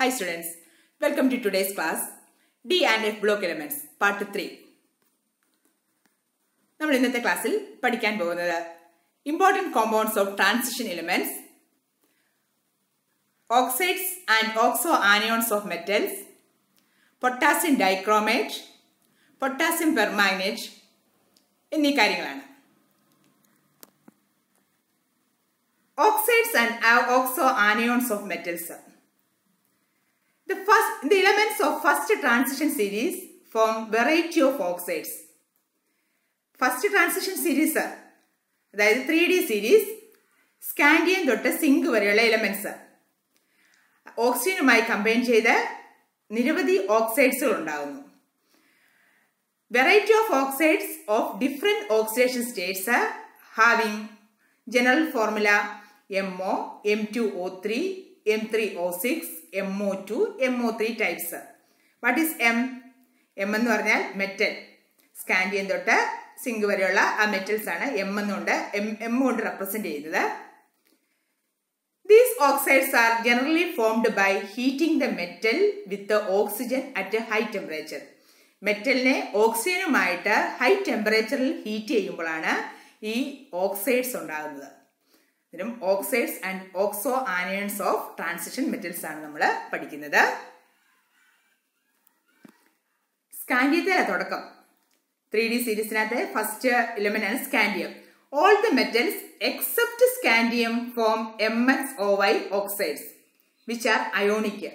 Hi students, welcome to today's class D and F block elements part 3. നമ്മൾ ഇന്നത്തെ ക്ലാസ്സിൽ പഠിക്കാൻ പോകുന്നത് important compounds of transition elements oxides and oxo anions of metals potassium dichromate potassium permanganate എന്നീ കാര്യങ്ങളാണ് oxides and oxo anions of metals. The first, the elements of first transition series form variety of oxides. First transition series അതായത് three D series scandium തൊട്ട് zinc വരെയുള്ള elements ഓക്സിജനുമായി combine ചെയ്ത് നിരവധി ഓക്സൈഡ്സുകൾ ഉണ്ടാകുന്നു variety of oxides of different oxidation states having general formula MO, M2O3, M3O6, MO2, MO3 types what is M M എന്ന് പറഞ്ഞാൽ മെറ്റൽ സ്കാൻഡിയം തൊട്ട് സിങ്ക് വരെയുള്ള ആ മെറ്റൽസ് ആണ് എം എന്നുകൊണ്ട് എം എം കൊണ്ട് റെപ്രസെന്റ് ചെയ്യുന്നത്. These oxides are generally formed by heating the metal with oxygen at high temperature മെറ്റലിനെ ഓക്സിജനുമായിട്ട് ഹൈ ടെമ്പറേച്ചറിൽ ഹീറ്റ് ചെയ്യുമ്പോഴാണ് ഈ ഓക്സൈഡ്സ് ഉണ്ടാകുന്നത്. ഇതിനും oxides and oxo anions of transition metals ആണ് നമ്മൾ പഠിക്കുന്നത്. സ്കാൻഡിയത്തിലെ തുടക്കം? ത്രീ ഡി സീരീസിനകത്തെ ഫസ്റ്റ് ഇലമെന്റ് ആണ് scandium. All the metals except scandium form M X O Y oxides which are ionic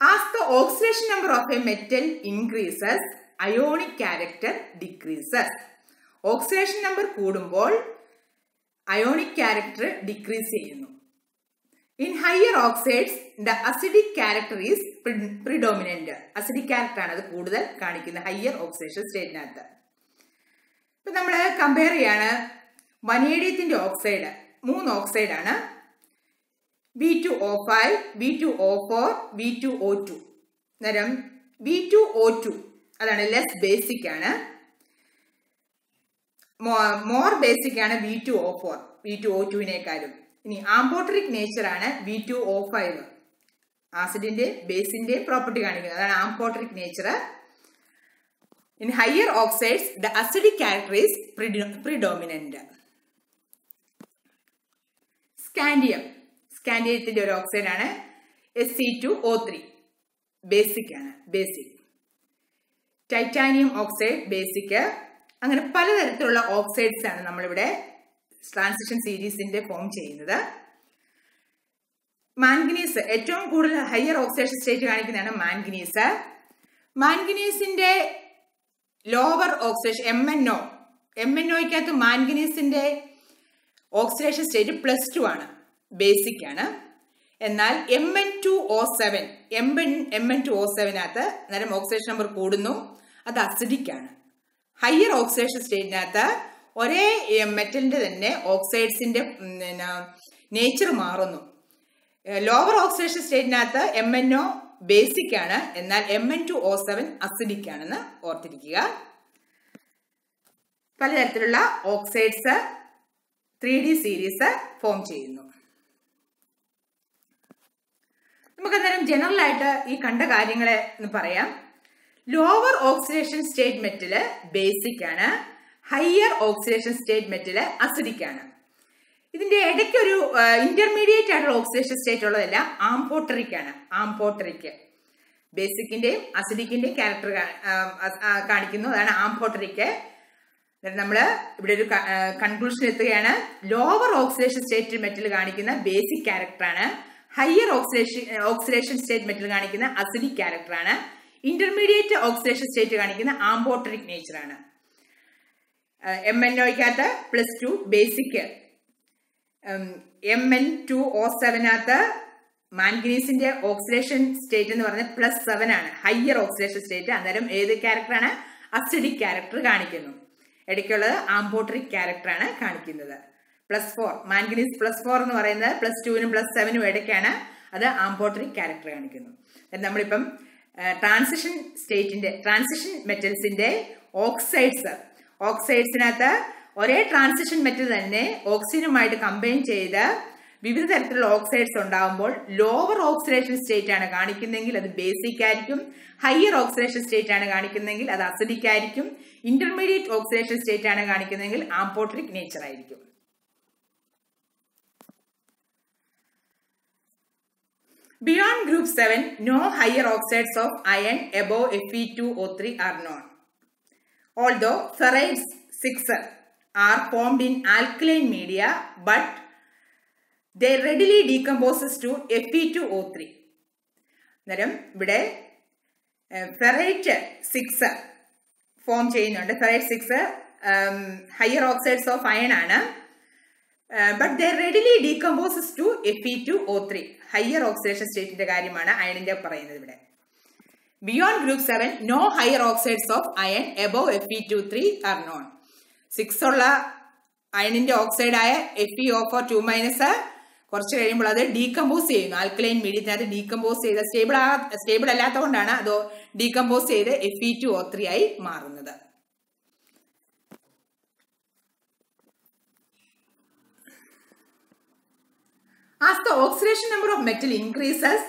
as the oxidation number of a metal increases ionic character decreases oxidation number കൂടുമ്പോൾ ionic character decrease ചെയ്യുന്നു. In higher oxides the acidic character is predominant acidic character ആണ് അത് കൂടുതൽ കാണിക്കുന്നത് higher oxidation സ്റ്റേറ്റിനകത്ത് ഇപ്പൊ നമ്മൾ compare ചെയ്യാണ് വനേഡിയത്തിന്റെ ഓക്സൈഡ് മൂന്ന് ഓക്സൈഡ് ആണ്. V two O five V two O four V two O two നേരം ബി ടു ഒ ടു അതാണ് ലെസ് ബേസിക് ആണ്. മോർ ബേസിക് ആണ് V two O four V two O ടുവിനേക്കാളും ഇനി ആംബോട്രിക് നേച്ചർ ആണ് V two O five. ആസിഡിന്റെ ബേസിന്റെ property കാണിക്കുന്നത്. അതാണ് amphoteric nature. In higher oxides the acidic character is predominant. Scandium. സ്കാൻഡിയത്തിന്റെ ഒരു ഓക്സൈഡ് ആണ് S C two O three basic ആണ് basic. Titanium oxide basic. അങ്ങനെ പലതരത്തിലുള്ള ഓക്സൈഡ്സ് ആണ് നമ്മളിവിടെ ട്രാൻസിഷൻ സീരീസിന്റെ ഫോം ചെയ്യുന്നത്. മാൻഗനീസ് ഏറ്റവും കൂടുതൽ ഹയർ ഓക്സിഡേഷൻ സ്റ്റേറ്റ് കാണിക്കുന്നതാണ് manganese മാൻഗനീസിന്റെ lower oxidation M N O M N ഒയ്ക്കകത്ത് മാൻഗനീസിന്റെ ഓക്സിഡേഷൻ സ്റ്റേറ്റ് പ്ലസ് ടു ആണ് ബേസിക് ആണ്. എന്നാൽ M N two O seven M N M N two O സെവനകത്ത് നേരം ഓക്സിഡേഷൻ നമ്പർ കൂടുന്നു. അത് അസിഡിക് ആണ്. ഹയർ ഓക്സൈഡ് സ്റ്റേറ്റിനകത്ത് ഒരേ മെറ്റലിന്റെ തന്നെ ഓക്സൈഡ്സിന്റെ നേച്ചർ മാറുന്നു. ലോവർ ഓക്സിഡേഷൻ സ്റ്റേറ്റിനകത്ത് എം എൻ ഒ ബേസിക് ആണ്. എന്നാൽ M N two O seven acidic ആണെന്ന് ഓർത്തിരിക്കുക. പലതരത്തിലുള്ള oxides three D series form ചെയ്യുന്നു. നമുക്ക് അന്നേരം ജനറൽ ആയിട്ട് ഈ കണ്ട കാര്യങ്ങളെ പറയാം. Lower oxidation state metal basic ആണ്. Higher oxidation state metal acidic ആണ്. ഇതിന്റെ ഇടയ്ക്ക് ഒരു ഇന്റർമീഡിയറ്റ് ആയിട്ടുള്ള ഓക്സിഡേഷൻ സ്റ്റേറ്റ് ഉള്ളതല്ല ആംപോട്ടറിക് ആണ്. ആംപോട്ടറിക് ബേസിക്കിന്റെയും അസിഡിക്കിന്റെയും ക്യാരക്ടർ കാണിക്കുന്നു അതാണ് ആംപോട്ടറിക് നമ്മൾ ഇവിടെ ഒരു കൺക്ലൂഷൻ എത്തുകയാണ്. ലോവർ ഓക്സിഡേഷൻ സ്റ്റേറ്റ് മെറ്റൽ കാണിക്കുന്ന ബേസിക് ക്യാരക്ടറാണ് higher oxidation oxidation state metal കാണിക്കുന്ന അസിഡിക് ക്യാരക്ടർ ആണ്. ഇന്റർമീഡിയറ്റ് ഓക്സിഡേഷൻ സ്റ്റേറ്റ് കാണിക്കുന്ന ആംബോട്ടറിക് നേച്ചർ ആണ്. M N ഒയ്ക്കകത്ത് plus two basic M N two O സെവനകത്ത് മാൻഗനീസിന്റെ ഓക്സിഡേഷൻ സ്റ്റേറ്റ് എന്ന് പറഞ്ഞാൽ പ്ലസ് സെവൻ ആണ്. ഹയർ ഓക്സിഡേഷൻ സ്റ്റേറ്റ് അന്നേരം ഏത് ക്യാരക്ടറാണ് അസിഡിക് ക്യാരക്ടർ കാണിക്കുന്നു. ഇടയ്ക്കുള്ളത് ആംബോട്ടറിക് ക്യാരക്ടർ ആണ് കാണിക്കുന്നത്. Plus four manganese plus four എന്ന് പറയുന്നത് പ്ലസ് ടുവിനും പ്ലസ് സെവനും ഇടയ്ക്കാണ് അത് ആംബോട്ടറിക് ക്യാരക്ടർ കാണിക്കുന്നു. നമ്മളിപ്പം ട്രാൻസിഷൻ സ്റ്റേറ്റിന്റെ ട്രാൻസിഷൻ മെറ്റൽസിന്റെ ഓക്സൈഡ്സ് ഓക്സൈഡ്സിനകത്ത് ഒരേ ട്രാൻസിഷൻ മെറ്റൽ തന്നെ ഓക്സിജനുമായിട്ട് കമ്പൈൻ ചെയ്ത് വിവിധ തരത്തിലുള്ള ഓക്സൈഡ്സ് ഉണ്ടാകുമ്പോൾ ലോവർ ഓക്സിഡേഷൻ സ്റ്റേറ്റ് ആണ് കാണിക്കുന്നതെങ്കിൽ അത് ബേസിക് ആയിരിക്കും. ഹയർ ഓക്സിഡേഷൻ സ്റ്റേറ്റ് ആണ് കാണിക്കുന്നതെങ്കിൽ അത് അസിഡിക് ആയിരിക്കും. ഇന്റർമീഡിയറ്റ് ഓക്സിഡേഷൻ സ്റ്റേറ്റ് ആണ് കാണിക്കുന്നതെങ്കിൽ ആംപോട്രിക് നേച്ചർ ആയിരിക്കും. Beyond group 7, no higher oxides of iron above Fe2O3 are known. Although ferrites 6 are formed in alkaline media, but they readily decomposes to Fe2O3. അന്നേരം ഇവിടെ ferrite six form ചെയ്യുന്നുണ്ട് ferrite six higher oxides of iron ആണ് but the readily decomposes to F E two O three higher oxidation സ്റ്റേറ്റിന്റെ കാര്യമാണ് അയണിന്റെ പറയുന്നത് ഇവിടെ. Beyond group seven no higher oxides of iron above F E two three are known six ഉള്ള അയണിന്റെ ഓക്സൈഡായ F E O four two minus കുറച്ച് കഴിയുമ്പോൾ അത് ഡീകമ്പോസ് ചെയ്യുന്നു. ആൽക്കലൈൻ മീഡിയത്തിനകത്ത് ഡീകമ്പോസ് ചെയ്ത് സ്റ്റേബിൾ ആ സ്റ്റേബിൾ അല്ലാത്തതുകൊണ്ടാണ് അത് ഡീകമ്പോസ് ചെയ്ത് F E two O three ആയി മാറുന്നത്. As the oxidation number of metal increases,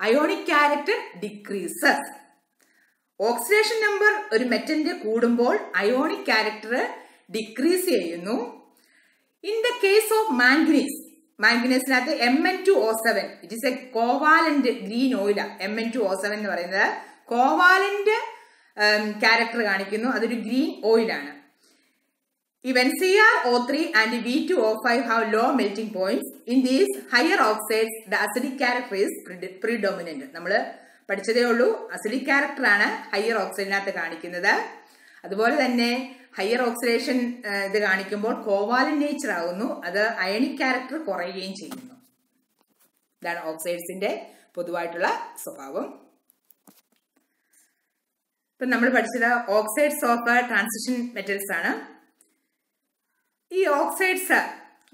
ionic character decreases. Oxidation number ഒരു മെറ്റലിന്റെ കൂടുമ്പോൾ അയോണിക് ക്യാരക്ടർ ഡിക്രീസ് ചെയ്യുന്നു. In the case of manganese മാംഗനീസിനകത്ത് M N two O seven it is a covalent green ഓയില M N two O seven എന്ന് പറയുന്നത് covalent character കാണിക്കുന്നു. അതൊരു green ഓയിലാണ് Even CrO3 and V2O5 have low melting points. In these higher oxides, the acidic character is predominant. നമ്മൾ പഠിച്ചതേ ഉള്ളൂ. Acidic character ആണ് higher ഓക്സൈഡിനകത്ത് കാണിക്കുന്നത്. അതുപോലെ തന്നെ ഹയർ ഓക്സിഡേഷൻ ഇത് കാണിക്കുമ്പോൾ കോവാലൻ നേച്ചർ ആകുന്നു. അത് അയണിക് ക്യാരക്ടർ കുറയുകയും ചെയ്യുന്നു. ഇതാണ് ഓക്സൈഡ്സിന്റെ പൊതുവായിട്ടുള്ള സ്വഭാവം. ഇപ്പം നമ്മൾ പഠിച്ചത് ഓക്സൈഡ്സ് ഓഫ് ട്രാൻസിഷൻ മെറ്റൽസ് ആണ്. ഈ ഓക്സൈഡ്സ്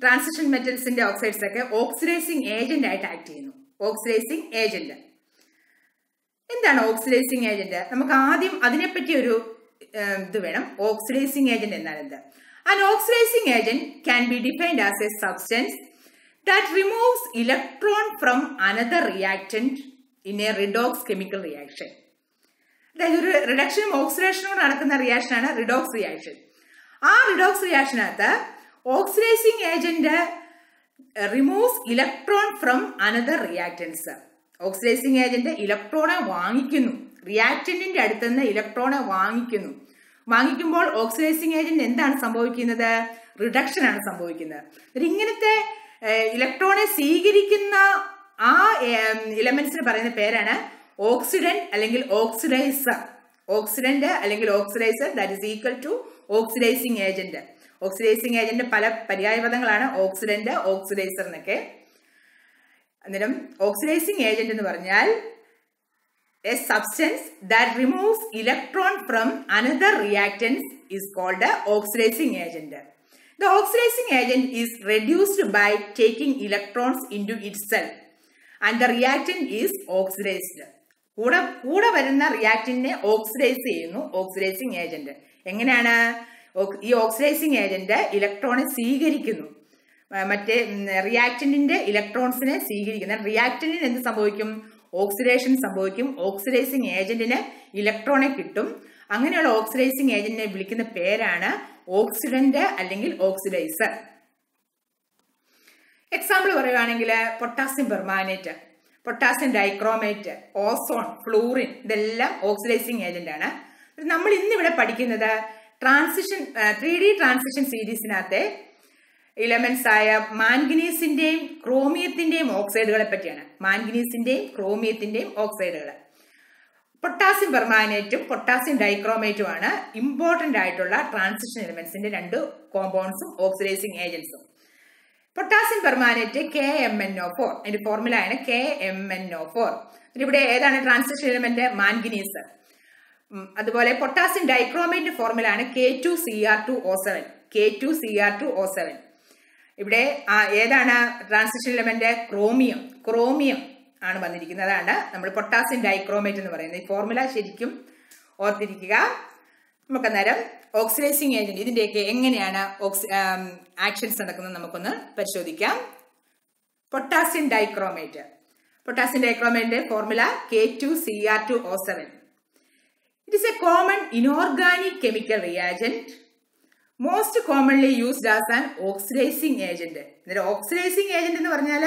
ട്രാൻസിഷൻ മെറ്റൽസിന്റെ ഓക്സൈഡ്സ് ഒക്കെ ഓക്സിഡൈസിങ് ഏജന്റ് ആയിട്ട് ആക്ട് ചെയ്യുന്നു. ഓക്സിഡൈസിങ് ഏജന്റ് എന്താണ് ഓക്സിഡൈസിങ് ഏജന്റ് നമുക്ക് ആദ്യം അതിനെപ്പറ്റി ഒരു ഇത് വേണം. ഓക്സിഡൈസിങ് ഏജന്റ് എന്നാൽ എന്ത്? And oxidizing agent can be defined as a substance that removes electron from another reactant in a redox chemical reaction അതായത് ഒരു റിഡക്ഷനും ഓക്സിഡേഷനും നടക്കുന്ന റിയാക്ഷനാണ് റിഡോക്സ് റിയാക്ഷൻ ആ redox റിയാക്ഷനകത്ത് oxidizing agent removes electron from another reactants oxidizing agent ഇലക്ട്രോണെ വാങ്ങിക്കുന്നു. റിയാക്ടന്റിന്റെ അടുത്തുനിന്ന് ഇലക്ട്രോണെ വാങ്ങിക്കുന്നു. വാങ്ങിക്കുമ്പോൾ ഓക്സിഡൈസിങ് ഏജന്റ് എന്താണ് സംഭവിക്കുന്നത്? റിഡക്ഷൻ ആണ് സംഭവിക്കുന്നത് ഇങ്ങനത്തെ ഇലക്ട്രോണെ സ്വീകരിക്കുന്ന ആ ഇലമെന്റ്സിന് പറയുന്ന പേരാണ് ഓക്സിഡന്റ് അല്ലെങ്കിൽ ഓക്സിഡൈസർ. ഓക്സിഡന്റ് അല്ലെങ്കിൽ oxidizer that is equal to oxidizing agent. Oxidizing agent പല പര്യായപദങ്ങളാണ്. ഓക്സിഡന്റ് ഓക്സിഡൈസർ എന്നൊക്കെ. അന്നേരം ഓക്സിഡൈസിങ് ഏജന്റ് എന്ന് പറഞ്ഞാൽ a substance that removes electron from another reactants is called oxidizing agent the oxidizing agent is reduced by taking electrons into itself and the reactant is oxidized കൂടെ കൂടെ വരുന്ന റിയാക്ടന്റിനെ oxidize ചെയ്യുന്നു oxidising agent എങ്ങനെയാണ്? ഈ oxidising agent ഇലക്ട്രോണെ സ്വീകരിക്കുന്നു. മറ്റേ റിയാക്ടന്റിന്റെ ഇലക്ട്രോൺസിനെ സ്വീകരിക്കുന്ന. റിയാക്ടന്റിന് എന്ത് സംഭവിക്കും? ഓക്സിഡേഷൻ സംഭവിക്കും. ഓക്സിഡൈസിങ് ഏജന്റിന് ഇലക്ട്രോണെ കിട്ടും. അങ്ങനെയുള്ള ഓക്സിഡൈസിങ് ഏജന്റിനെ വിളിക്കുന്ന പേരാണ് ഓക്സിഡന്റ് അല്ലെങ്കിൽ ഓക്സിഡൈസർ. എക്സാമ്പിൾ പറയുകയാണെങ്കിൽ potassium permanganate potassium dichromate ozone fluorine ഇതെല്ലാം ഓക്സിഡൈസിങ് ഏജന്റ് ആണ് നമ്മൾ ഇന്നിവിടെ പഠിക്കുന്നത് ട്രാൻസിഷൻ ത്രീ ഡി ട്രാൻസിഷൻ സീരീസിനകത്തെ ഇലമെന്റ്സ് ആയ മാൻഗനീസിന്റെയും ക്രോമിയത്തിന്റെയും ഓക്സൈഡുകളെ പറ്റിയാണ്. മാൻഗനീസിന്റെയും ക്രോമിയത്തിന്റെയും ഓക്സൈഡുകൾ പൊട്ടാസ്യം പെർമാനേറ്റും പൊട്ടാസ്യം ഡൈക്രോമേറ്റും ആണ് ഇമ്പോർട്ടന്റ് ആയിട്ടുള്ള ട്രാൻസിഷൻ എലമെന്റ്സിന്റെ രണ്ട് കോമ്പൗണ്ട്സും oxidising ഏജൻസും potassium permanganate K M N O four അതിന്റെ ഫോർമുല ആണ് K M N O four ഇവിടെ ഏതാണ് ട്രാൻസിഷൻ എലമെന്റ് മാൻഗനീസ് അതുപോലെ പൊട്ടാസ്യം ഡൈക്രോമേറ്റ് ഫോർമുല ആണ് K two C R two O seven K two C R two O seven ഇവിടെ ഏതാണ് transition element chromium chromium ആണ് വന്നിരിക്കുന്നത്. അതാണ് നമ്മൾ പൊട്ടാസ്യം ഡൈക്രോമേറ്റ് എന്ന് പറയുന്നത്. ഈ ഫോർമുല ശരിക്കും ഓർത്തിരിക്കുക. നമുക്ക് അന്നേരം ഓക്സിഡൈസിങ് ഏജന്റ് ഇതിന്റെയൊക്കെ എങ്ങനെയാണ് ഓക്സി ആക്ഷൻസ് നടക്കുന്നത് നമുക്കൊന്ന് പരിശോധിക്കാം. Potassium dichromate potassium ഡൈക്രോമേറ്റിന്റെ formula K two C R two O seven it is a common inorganic chemical reagent most commonly used as an oxidizing agent എന്നിട്ട് ഓക്സിഡൈസിങ് ഏജന്റ് എന്ന് പറഞ്ഞാൽ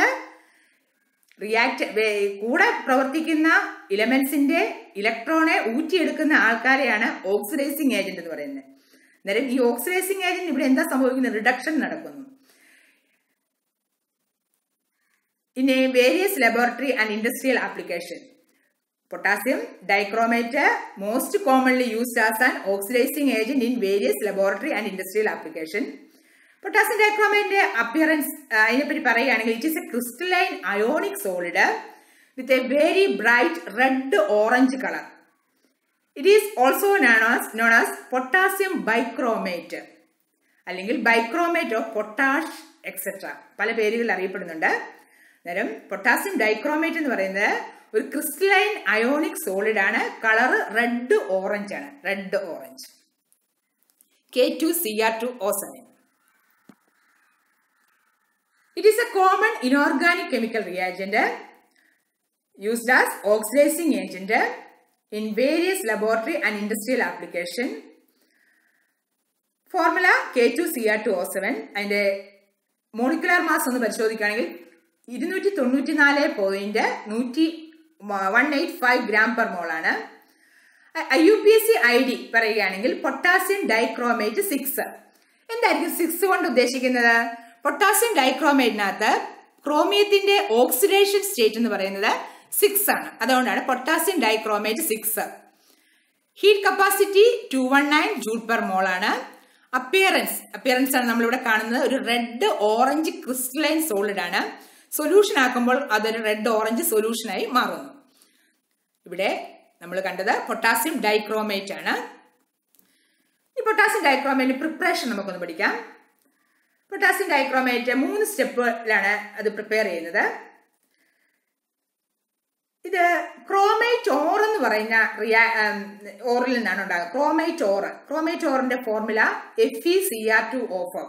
റിയാക്ട് കൂടെ പ്രവർത്തിക്കുന്ന ഇലമെന്റ്സിന്റെ ഇലക്ട്രോണെ ഊറ്റിയെടുക്കുന്ന ആൾക്കാരെയാണ് ഓക്സിഡൈസിങ് ഏജന്റ് എന്ന് പറയുന്നത്. അന്നേരം ഈ ഓക്സിഡൈസിങ് ഏജന്റ് ഇവിടെ എന്താ സംഭവിക്കുന്നത്? റിഡക്ഷൻ നടക്കുന്നു. ഇനി various laboratory and industrial application potassium dichromate most commonly used as an oxidizing agent in various laboratory and industrial application potassium ഡൈക്രോമേറ്റിന്റെ appearance അതിനെപ്പറ്റി പറയുകയാണെങ്കിൽ it is a crystalline ionic solid with a very bright red orange colour it is also known as known as potassium bichromate അല്ലെങ്കിൽ bichromate of potash etcetera പല പേരുകളിൽ അറിയപ്പെടുന്നുണ്ട്. അന്നേരം potassium dichromate എന്ന് പറയുന്നത് ഒരു ക്രിസ്റ്റലൈൻ അയോണിക് സോളിഡ് ആണ്. Colour red orange ആണ്. Red orange. K two C R two seven it is a common inorganic chemical reagent used as oxidizing agent in various laboratory and industrial application formula K two C R two O seven അതിന്റെ molecular mass ഒന്ന് പരിശോധിക്കുകയാണെങ്കിൽ ഇരുന്നൂറ്റി തൊണ്ണൂറ്റി നാല് point നൂറ്റി one eight five gram per മോളാണ് I U P S C I D പറയുകയാണെങ്കിൽ potassium dichromate six എന്തായിരിക്കും സിക്സ് കൊണ്ട് ഉദ്ദേശിക്കുന്നത്? പൊട്ടാസ്യം ഡൈക്രോമേറ്റിനകത്ത് ക്രോമിയത്തിന്റെ ഓക്സിഡേഷൻ സ്റ്റേറ്റ് എന്ന് പറയുന്നത് സിക്സ് ആണ്. അതുകൊണ്ടാണ് potassium dichromate six heat capacity two one nine joule per mole ആണ്. അപ്പിയറൻസ് അപ്പിയറൻസ് ആണ് നമ്മളിവിടെ കാണുന്നത്. ഒരു റെഡ് ഓറഞ്ച് ക്രിസ്റ്റലൈൻ സോളിഡ് ആണ്. സൊല്യൂഷൻ ആക്കുമ്പോൾ അതൊരു റെഡ് ഓറഞ്ച് സൊല്യൂഷനായി മാറുന്നു. ഇവിടെ നമ്മൾ കണ്ടത് പൊട്ടാസ്യം ഡൈക്രോമേറ്റ് ആണ്. ഈ പൊട്ടാസ്യം ഡൈക്രോമേറ്റ് പ്രിപ്പറേഷൻ നമുക്കൊന്ന് പഠിക്കാം. പൊട്ടാസ്യം ഡൈക്രോമേറ്റ് മൂന്ന് സ്റ്റെപ്പുകളിലാണ് അത് പ്രിപ്പയർ ചെയ്യുന്നത്. ഇത് ക്രോമേറ്റ് ഓർ എന്ന് പറയുന്ന റിയാ ഓറിൽ നിന്നാണ് ഉണ്ടാകുന്നത്. Chromate ore chromate ഓറിന്റെ formula F E C R two O four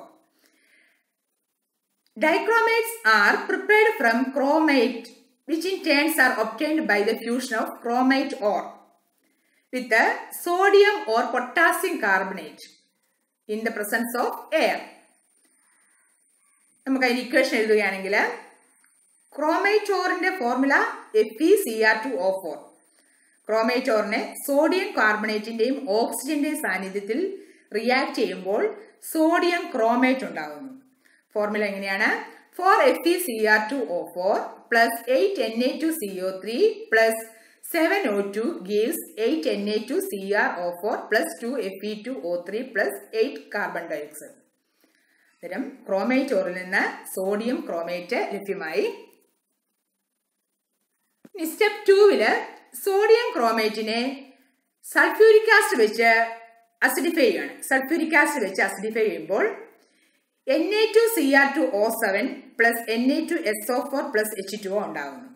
Dichromates are prepared from chromate which in turns are obtained by the fusion of chromate ore with the sodium or potassium carbonate in the presence of air. നമുക്ക് അതിന് equation എഴുതുകയാണെങ്കിൽ chromite formula F E C R two O four chromite sodium കാർബണേറ്റിന്റെയും ഓക്സിജന്റെയും സാന്നിധ്യത്തിൽ react ചെയ്യുമ്പോൾ sodium chromate ഉണ്ടാകുന്നു formula എങ്ങനെയാണ്? Four F T C R two O four plus eight N A two C O three plus seven O two gives eight N A two C R O four plus two F E two O three plus eight carbon dioxide അത്തരം chromate ഓറിൽ നിന്ന് sodium chromate ലഭ്യമായി. ഇനി step ടൂവിൽ sodium ക്രോമേറ്റിനെ sulphuric acid വെച്ച് acidify ചെയ്യാണ്. Sulphuric acid വെച്ച് അസിഡിഫൈ ചെയ്യുമ്പോൾ N A two C R two O seven plus N A two S O four plus H two O ഉണ്ടാകുന്നു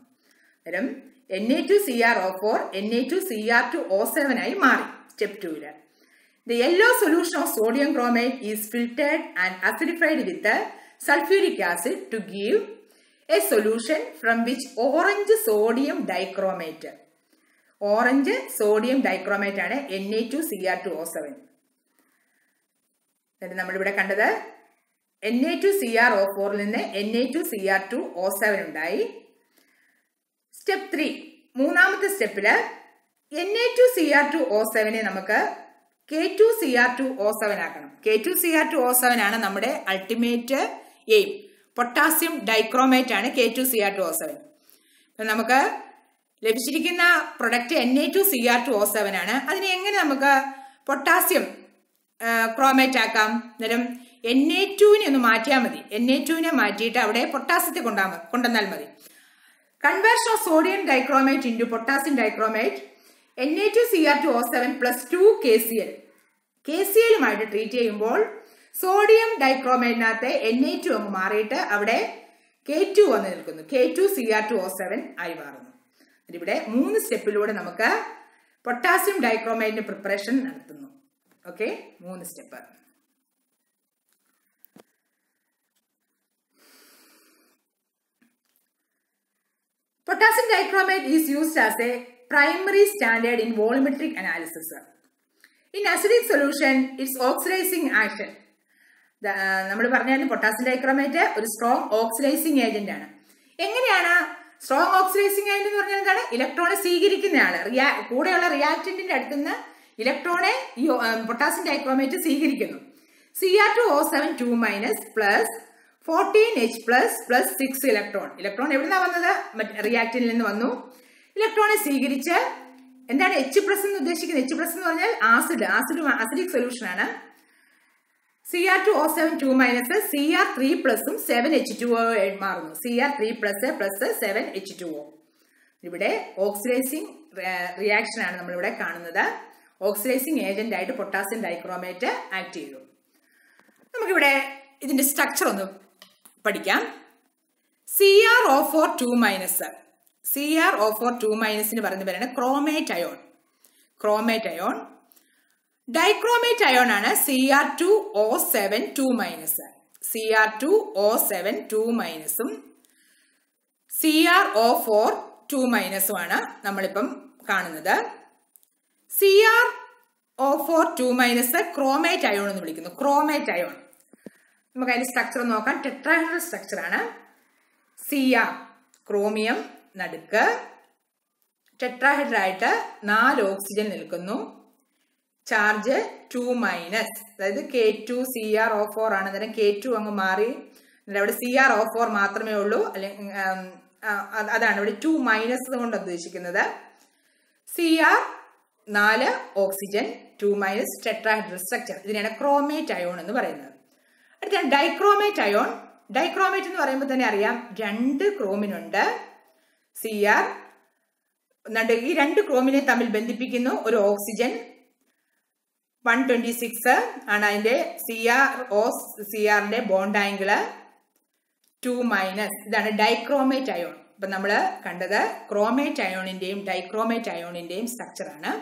അന്നേരം N A two C R O four N A two C R two O seven ആയി മാറി step ടുവിൽ the yellow solution of sodium chromate is filtered and acidified with sulphuric acid to give a solution from which orange sodium dichromate orange sodium dichromate ആണ് N A two C R two O seven എന്നിട്ട് നമ്മളിവിടെ കണ്ടത് N A two C R O ഫോറിൽ നിന്ന് N A two C R two O seven ഉണ്ടായി. Step three മൂന്നാമത്തെ സ്റ്റെപ്പിൽ N A two C R two O സെവനെ നമുക്ക് K two C R two O seven ആക്കണം. K two C R two O seven ആണ് നമ്മുടെ ultimate aim potassium dichromate ആണ് K two C R two O seven അപ്പം നമുക്ക് ലഭിച്ചിരിക്കുന്ന product N A two C R two O seven ആണ്. അതിനെ എങ്ങനെ നമുക്ക് പൊട്ടാസ്യം ക്രോമേറ്റ് ആക്കാം? അന്നേരം എൻ എ ടുവിനെ ഒന്ന് മാറ്റിയാൽ മതി. എൻ എ ടുവിനെ മാറ്റിയിട്ട് അവിടെ പൊട്ടാസ്യത്തെ കൊണ്ടാ കൊണ്ടുവന്നാൽ മതി. Conversion of sodium dichromate into potassium dichromate N A two C R two O seven plus two K C L K C എല്ലുമായിട്ട് treat ചെയ്യുമ്പോൾ സോഡിയം ഡൈക്രോമേറ്റിനകത്ത് എൻ എ ടു അങ്ങ് മാറിയിട്ട് അവിടെ കെ ടു വന്ന് നിൽക്കുന്നു. K two C R two O seven ആയി മാറുന്നു. ഇവിടെ മൂന്ന് സ്റ്റെപ്പിലൂടെ നമുക്ക് പൊട്ടാസ്യം ഡൈക്രോമേറ്റിന്റെ പ്രിപ്പറേഷൻ നടത്തുന്നു. ഓക്കെ മൂന്ന് step. Potassium dichromate is used as a primary standard in volumetric analysis. In acidic solution, its oxidizing action. നമ്മൾ പറഞ്ഞാലും പൊട്ടാസ്യം ഡൈക്രോമേറ്റ് ഒരു സ്ട്രോങ് ഓക്സിഡൈസിങ് ഏജന്റ് ആണ് എങ്ങനെയാണ് സ്ട്രോങ് ഓക്സിഡൈസിങ് ഏജന്റ് എന്ന് പറഞ്ഞാൽ എന്താണ് ഇലക്ട്രോണെ സ്വീകരിക്കുന്നയാൾ റിയാ കൂടെയുള്ള റിയാക്ടന്റിന്റെ അടുത്തുനിന്ന് ഇലക്ട്രോണെ പൊട്ടാസ്യം ഡൈക്രോമേറ്റ് സ്വീകരിക്കുന്നു C R two O seven two minus plus fourteen H plus plus six electron electron എവിടുന്നാ വന്നത്? മറ്റേ റിയാക്ടറിൽ നിന്ന് വന്നു. ഇലക്ട്രോണെ സ്വീകരിച്ച് എന്താണ് എച്ച് പ്ലസ് എന്ന് ഉദ്ദേശിക്കുന്നത്? എച്ച് പ്ലസ് എന്ന് പറഞ്ഞാൽ ആസിഡ് ആസിഡ് ആസിഡിക് സൊല്യൂഷൻ ആണ്. C R two O seven two minus C R three പ്ലസും സെവൻ എച്ച് ടു ഒ മാറുന്നു. C R three plus plus seven H two O ഇവിടെ oxidizing reaction ആണ് നമ്മളിവിടെ കാണുന്നത്. Oxidizing agent ആയിട്ട് potassium dichromate act ചെയ്തു നമുക്കിവിടെ ഇതിന്റെ സ്ട്രക്ചർ ഒന്ന് പഠിക്കാം. C R O four two minus C R O four two മൈനസിന് പറയുന്ന പേരാണ് chromate ion chromate ion dichromate ion ആണ് C R two O seven two minus C R two O seven two മൈനസും C R O four two മൈനസും ആണ് നമ്മളിപ്പം കാണുന്നത്. C R O four two minus chromate ion എന്ന് വിളിക്കുന്നു. Chromate ion നമുക്ക് അതിന്റെ structure നോക്കാം. Tetrahedral structure ആണ്. സിയ chromium നടുക്ക്. ടെട്രാഹൈഡ്രായിട്ട് നാല് ഓക്സിജൻ നിൽക്കുന്നു. ചാർജ് ടു മൈനസ് അതായത് K two C R O four ആണ്. അന്നേരം കെ ടു അങ്ങ് മാറി. അവിടെ സി ആർ ഒ ഫോർ മാത്രമേ ഉള്ളൂ. അല്ലെങ്കിൽ അതാണ് ഇവിടെ ടു മൈനസ് കൊണ്ട് ഉദ്ദേശിക്കുന്നത്. സി ആർ നാല് oxygen two minus tetrahedral structure ഇതിനാണ് ക്രോമേറ്റ് അയോൺ എന്ന് പറയുന്നത്. അടുത്താണ് ഡൈക്രോമേറ്റ് അയോൺ ഡൈക്രോമേറ്റ് എന്ന് പറയുമ്പോൾ തന്നെ അറിയാം രണ്ട് ക്രോമിനുണ്ട്. സി ആർ ഈ രണ്ട് ക്രോമിനെ തമ്മിൽ ബന്ധിപ്പിക്കുന്നു ഒരു ഓക്സിജൻ വൺ ട്വന്റി സിക്സ് ആണ് അതിന്റെ സി ആർ ഒ സി ആറിന്റെ ബോണ്ട് ആംഗിൾ ടു മൈനസ് ഇതാണ് ഡൈക്രോമേറ്റ് അയോൺ ഇപ്പൊ നമ്മൾ കണ്ടത് ക്രോമേറ്റ് അയോണിന്റെയും ഡൈക്രോമേറ്റ് അയോണിന്റെയും സ്ട്രക്ചർ ആണ്.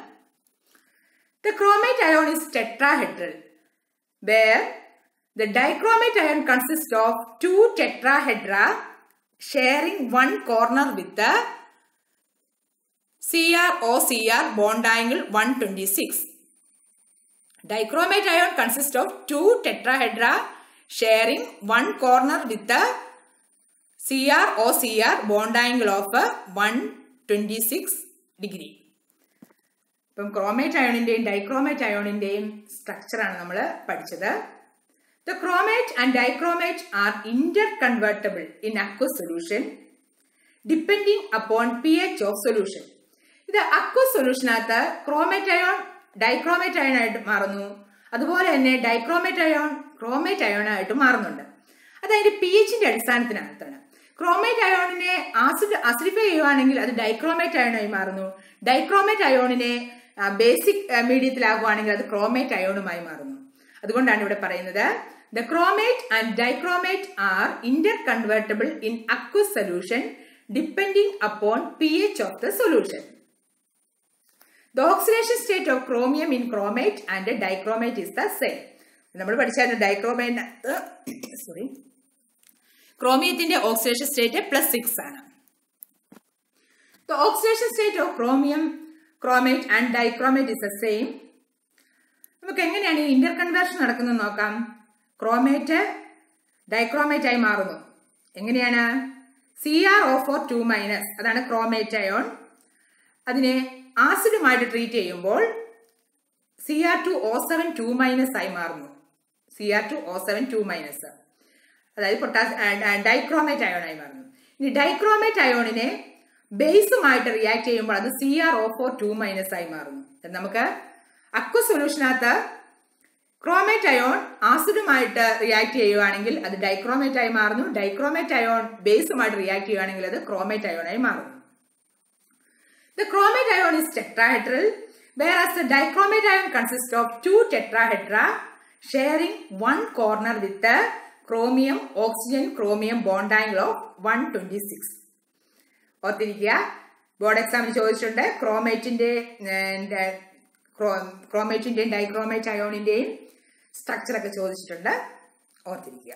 The chromate ion is tetrahedral where two tetrahedra sharing one corner with C R O C R bond angle one twenty six Dichromate ion consists of two tetrahedra sharing one corner with the Cr Cr bond angle of 126 degree. ഇപ്പം chromate അയോണിന്റെയും dichromate അയോണിന്റെയും സ്ട്രക്ചറാണ് നമ്മൾ പഠിച്ചത് and dichromate are interconvertible in aqua solution depending upon P H of solution ഇത് aqua സൊല്യൂഷനകത്ത് chromate ion dichromate ion ആയിട്ട് മാറുന്നു. അതുപോലെ തന്നെ ഡൈക്രോമേറ്റ് അയോൺ ക്രോമേറ്റ് അയോൺ ആയിട്ട് മാറുന്നുണ്ട്. അത് അതിന്റെ പി എച്ചിന്റെ അടിസ്ഥാനത്തിനകത്താണ്. ക്രോമേറ്റ് അയോണിനെ ആസിഡ് അസിഡിഫൈ ചെയ്യുവാണെങ്കിൽ അത് ഡൈക്രോമേറ്റ് അയോണായി മാറുന്നു. ഡൈക്രോമേറ്റ് അയോണിനെ ബേസിക് മീഡിയത്തിലാകുവാണെങ്കിൽ അത് ക്രോമേറ്റ് അയോണുമായി മാറുന്നു. അതുകൊണ്ടാണ് ഇവിടെ പറയുന്നത് the chromate and dichromate are interconvertible in aqueous solution depending upon P H of the solution the oxidation state of chromium in chromate and dichromate is the same നമ്മൾ പഠിച്ചായിരുന്നു dichromate sorry ക്രോമിയത്തിന്റെ oxidation state plus six ആണ്. Oxidation state of chromium chromate and dichromate is the same നമുക്ക് എങ്ങനെയാണ് ഈ Inter conversion നടക്കുന്നത് നോക്കാം. Chromate dichromate ആയി മാറുന്നു. എങ്ങനെയാണ്? C R O four two minus അതാണ് ക്രോമേറ്റ് അയോൺ അതിനെ ആസിഡുമായിട്ട് ട്രീറ്റ് ചെയ്യുമ്പോൾ C R two O seven two minus ആയി മാറുന്നു. C R two O seven two minus അതായത് പൊട്ടാസ് ഡൈക്രോമേറ്റ് അയോൺ ആയി മാറുന്നു. ഇനി ഡൈക്രോമേറ്റ് അയോണിനെ ബേസുമായിട്ട് റിയാക്ട് ചെയ്യുമ്പോൾ അത് C R O four two minus ആയി മാറുന്നു. നമുക്ക് അക്വ സൊല്യൂഷനകത്ത് ക്രോമേറ്റ് അയോൺ ആസിഡുമായിട്ട് റിയാക്ട് ചെയ്യുകയാണെങ്കിൽ അത് ഡൈക്രോമേറ്റ് ആയി മാറുന്നു. ഡൈക്രോമേറ്റ് അയോൺ ബേസുമായിട്ട് റിയാക്ട് ചെയ്യുകയാണെങ്കിൽ അത് ക്രോമേറ്റ് അയോൺ ആയി മാറുന്നു. The chromate ion is tetrahedral whereas dichromate ion consist of two tetrahedra sharing one corner with chromium oxygen chromium bond angle of one twenty six ഓർത്തിരിക്കുക. Board എക്സാമിന് ചോദിച്ചിട്ടുണ്ട്. ക്രോമേറ്റിന്റെ ക്രോമേറ്റിന്റെയും dichromate അയോണിന്റെയും structure ഒക്കെ ചോദിച്ചിട്ടുണ്ട്. ഓർത്തിരിക്കുക.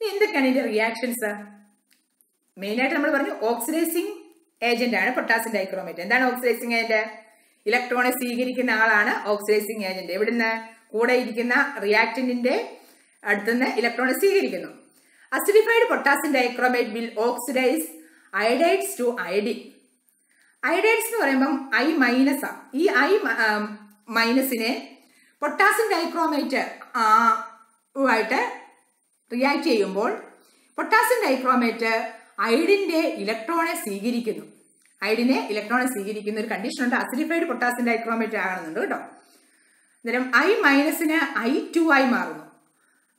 എന്തൊക്കെയാണ് ഇതിന്റെ റിയാക്ഷൻസ് മെയിനായിട്ട് നമ്മൾ പറഞ്ഞു ഓക്സിഡൈസിങ് ഏജന്റ് ആണ് പൊട്ടാസ്യം ഡൈക്രോമേറ്റ് എന്താണ് ഓക്സിഡൈസിങ് ഏജന്റ് ഇലക്ട്രോണെ സ്വീകരിക്കുന്ന ആളാണ് ഓക്സിഡൈസിങ് ഏജന്റ് ഇവിടുന്ന് കൂടെ ഇരിക്കുന്ന റിയാക്ടന്റിന്റെ അടുത്തുനിന്ന് ഇലക്ട്രോണെ സ്വീകരിക്കുന്നു. Acidified potassium dichromate will oxidize iodides to iodine iodides എന്ന് പറയുമ്പം ഐ മൈനസ് ആ. ഈ ഐ മൈനസിനെ പൊട്ടാസ്യം ഡൈക്രോമേറ്റ് ആയിട്ട് റിയാക്ട് ചെയ്യുമ്പോൾ പൊട്ടാസ്യം ഡൈക്രോമേറ്റ് ഐഡിന്റെ ഇലക്ട്രോണെ സ്വീകരിക്കുന്നു. അയഡിനെ ഇലക്ട്രോണെ സ്വീകരിക്കുന്ന ഒരു കണ്ടീഷൻ ഉണ്ട്. അസിഡിഫൈഡ് പൊട്ടാസ്യം ഡൈക്രോമേറ്റ് ആകണമെന്നുണ്ട് കേട്ടോ. അന്നേരം ഐ മൈനസിന് ഐ ടു ആയി മാറുന്നു.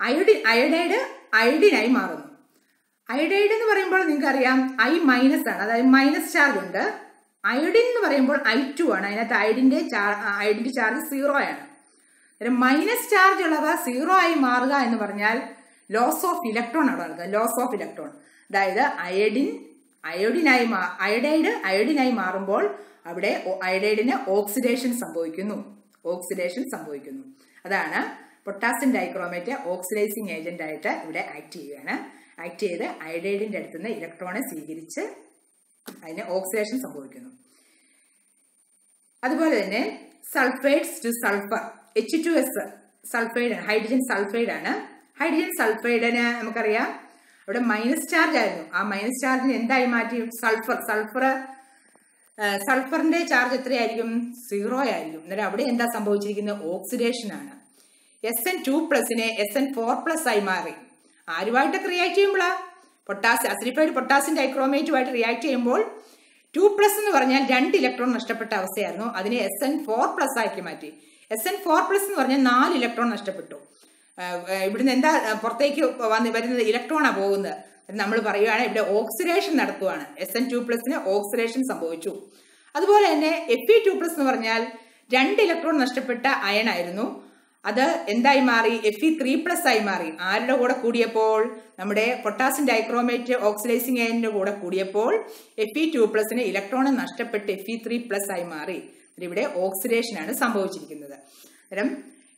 അയഡി അയഡൈഡ് അയഡിനായി മാറുന്നു. അയഡൈഡ് എന്ന് പറയുമ്പോൾ നിങ്ങൾക്ക് അറിയാം ഐ മൈനസ് ആണ്. അതായത് മൈനസ് ചാർജ് ഉണ്ട്. അയോഡിൻ എന്ന് പറയുമ്പോൾ ഐ ടു ആണ്. അതിനകത്ത് അയഡിന്റെ അയഡിന്റെ ചാർജ് സീറോ ആണ്. മൈനസ് ചാർജ് ഉള്ളവ സീറോ ആയി മാറുക എന്ന് പറഞ്ഞാൽ ലോസ് ഓഫ് ഇലക്ട്രോൺ ആണ് പറയുന്നത് ലോസ് ഓഫ് ഇലക്ട്രോൺ അതായത് അയഡിൻ അയോഡിനായി അയഡൈഡ് അയോഡിനായി മാറുമ്പോൾ അവിടെ അയഡൈഡിന് ഓക്സിഡേഷൻ സംഭവിക്കുന്നു. ഓക്സിഡേഷൻ സംഭവിക്കുന്നു. അതാണ് പൊട്ടാസ്യം ഡൈക്രോമേറ്റ് ഓക്സിഡൈസിങ് ഏജന്റ് ആയിട്ട് ഇവിടെ ആക്ട് ചെയ്യുകയാണ്. ആക്ട് ചെയ്ത് അയഡൈഡിന്റെ അടുത്തുനിന്ന് ഇലക്ട്രോണെ സ്വീകരിച്ച് അതിന് ഓക്സിഡേഷൻ സംഭവിക്കുന്നു. അതുപോലെ തന്നെ sulphides to sulphur H two S sulphide ആണ് ഹൈഡ്രജൻ സൾഫൈഡ് ആണ്. ഹൈഡ്രജൻ സൾഫൈഡിന് നമുക്കറിയാം അവിടെ മൈനസ് ചാർജ് ആയിരുന്നു. ആ മൈനസ് ചാർജിന് എന്തായി മാറ്റി? സൾഫർ സൾഫർ സൾഫറിന്റെ ചാർജ് എത്രയായിരിക്കും? സീറോ ആയിരിക്കും. എന്നാലും അവിടെ എന്താ സംഭവിച്ചിരിക്കുന്നത്? ഓക്സിഡേഷൻ ആണ്. എസ് എൻ ടു പ്ലസിനെ എസ് എൻ ഫോർ പ്ലസ് ആയി മാറി. ആരുമായിട്ട് ക്രിയേറ്റ് ചെയ്യുമ്പോഴാ പൊട്ടാസ്യം അസിഡിഫൈഡ് പൊട്ടാസ്യം ഡൈക്രോമേറ്റുമായിട്ട് റിയാക്ട് ചെയ്യുമ്പോൾ ടു പ്ലസ് എന്ന് പറഞ്ഞാൽ രണ്ട് ഇലക്ട്രോൺ നഷ്ടപ്പെട്ട അവസ്ഥയായിരുന്നു. അതിനെ എസ് എൻ ഫോർ പ്ലസ് ആക്കി മാറ്റി. എസ് എൻ ഫോർ പ്ലസ് എന്ന് പറഞ്ഞാൽ നാല് ഇലക്ട്രോൺ നഷ്ടപ്പെട്ടു. ഇവിടുന്ന് എന്താ പുറത്തേക്ക് വന്ന് വരുന്നത് ഇലക്ട്രോണാണ് പോകുന്നത് നമ്മൾ പറയുകയാണ്. ഇവിടെ ഓക്സിഡേഷൻ നടത്തുവാണ് എസ് എൻ ടു പ്ലസിന് ഓക്സിഡേഷൻ സംഭവിച്ചു. അതുപോലെ തന്നെ എഫ് ഇ ടു പ്ലസ് എന്ന് പറഞ്ഞാൽ രണ്ട് ഇലക്ട്രോൺ നഷ്ടപ്പെട്ട അയൺ ആയിരുന്നു. അത് എന്തായി മാറി? എഫ് ഇ ത്രീ പ്ലസ് ആയി മാറി. ആരുടെ കൂടെ കൂടിയപ്പോൾ? നമ്മുടെ പൊട്ടാസ്യം ഡൈക്രോമേറ്റ് ഓക്സിഡൈസിങ് ഏജന്റിന്റെ കൂടെ കൂടിയപ്പോൾ എഫ് ഇ ടു പ്ലസിന് ഇലക്ട്രോൺ നഷ്ടപ്പെട്ട് എഫ് ഇ ത്രീ പ്ലസ് ആയി മാറി. ഇവിടെ ഓക്സിഡേഷൻ ആണ് സംഭവിച്ചിരിക്കുന്നത്. അന്നേരം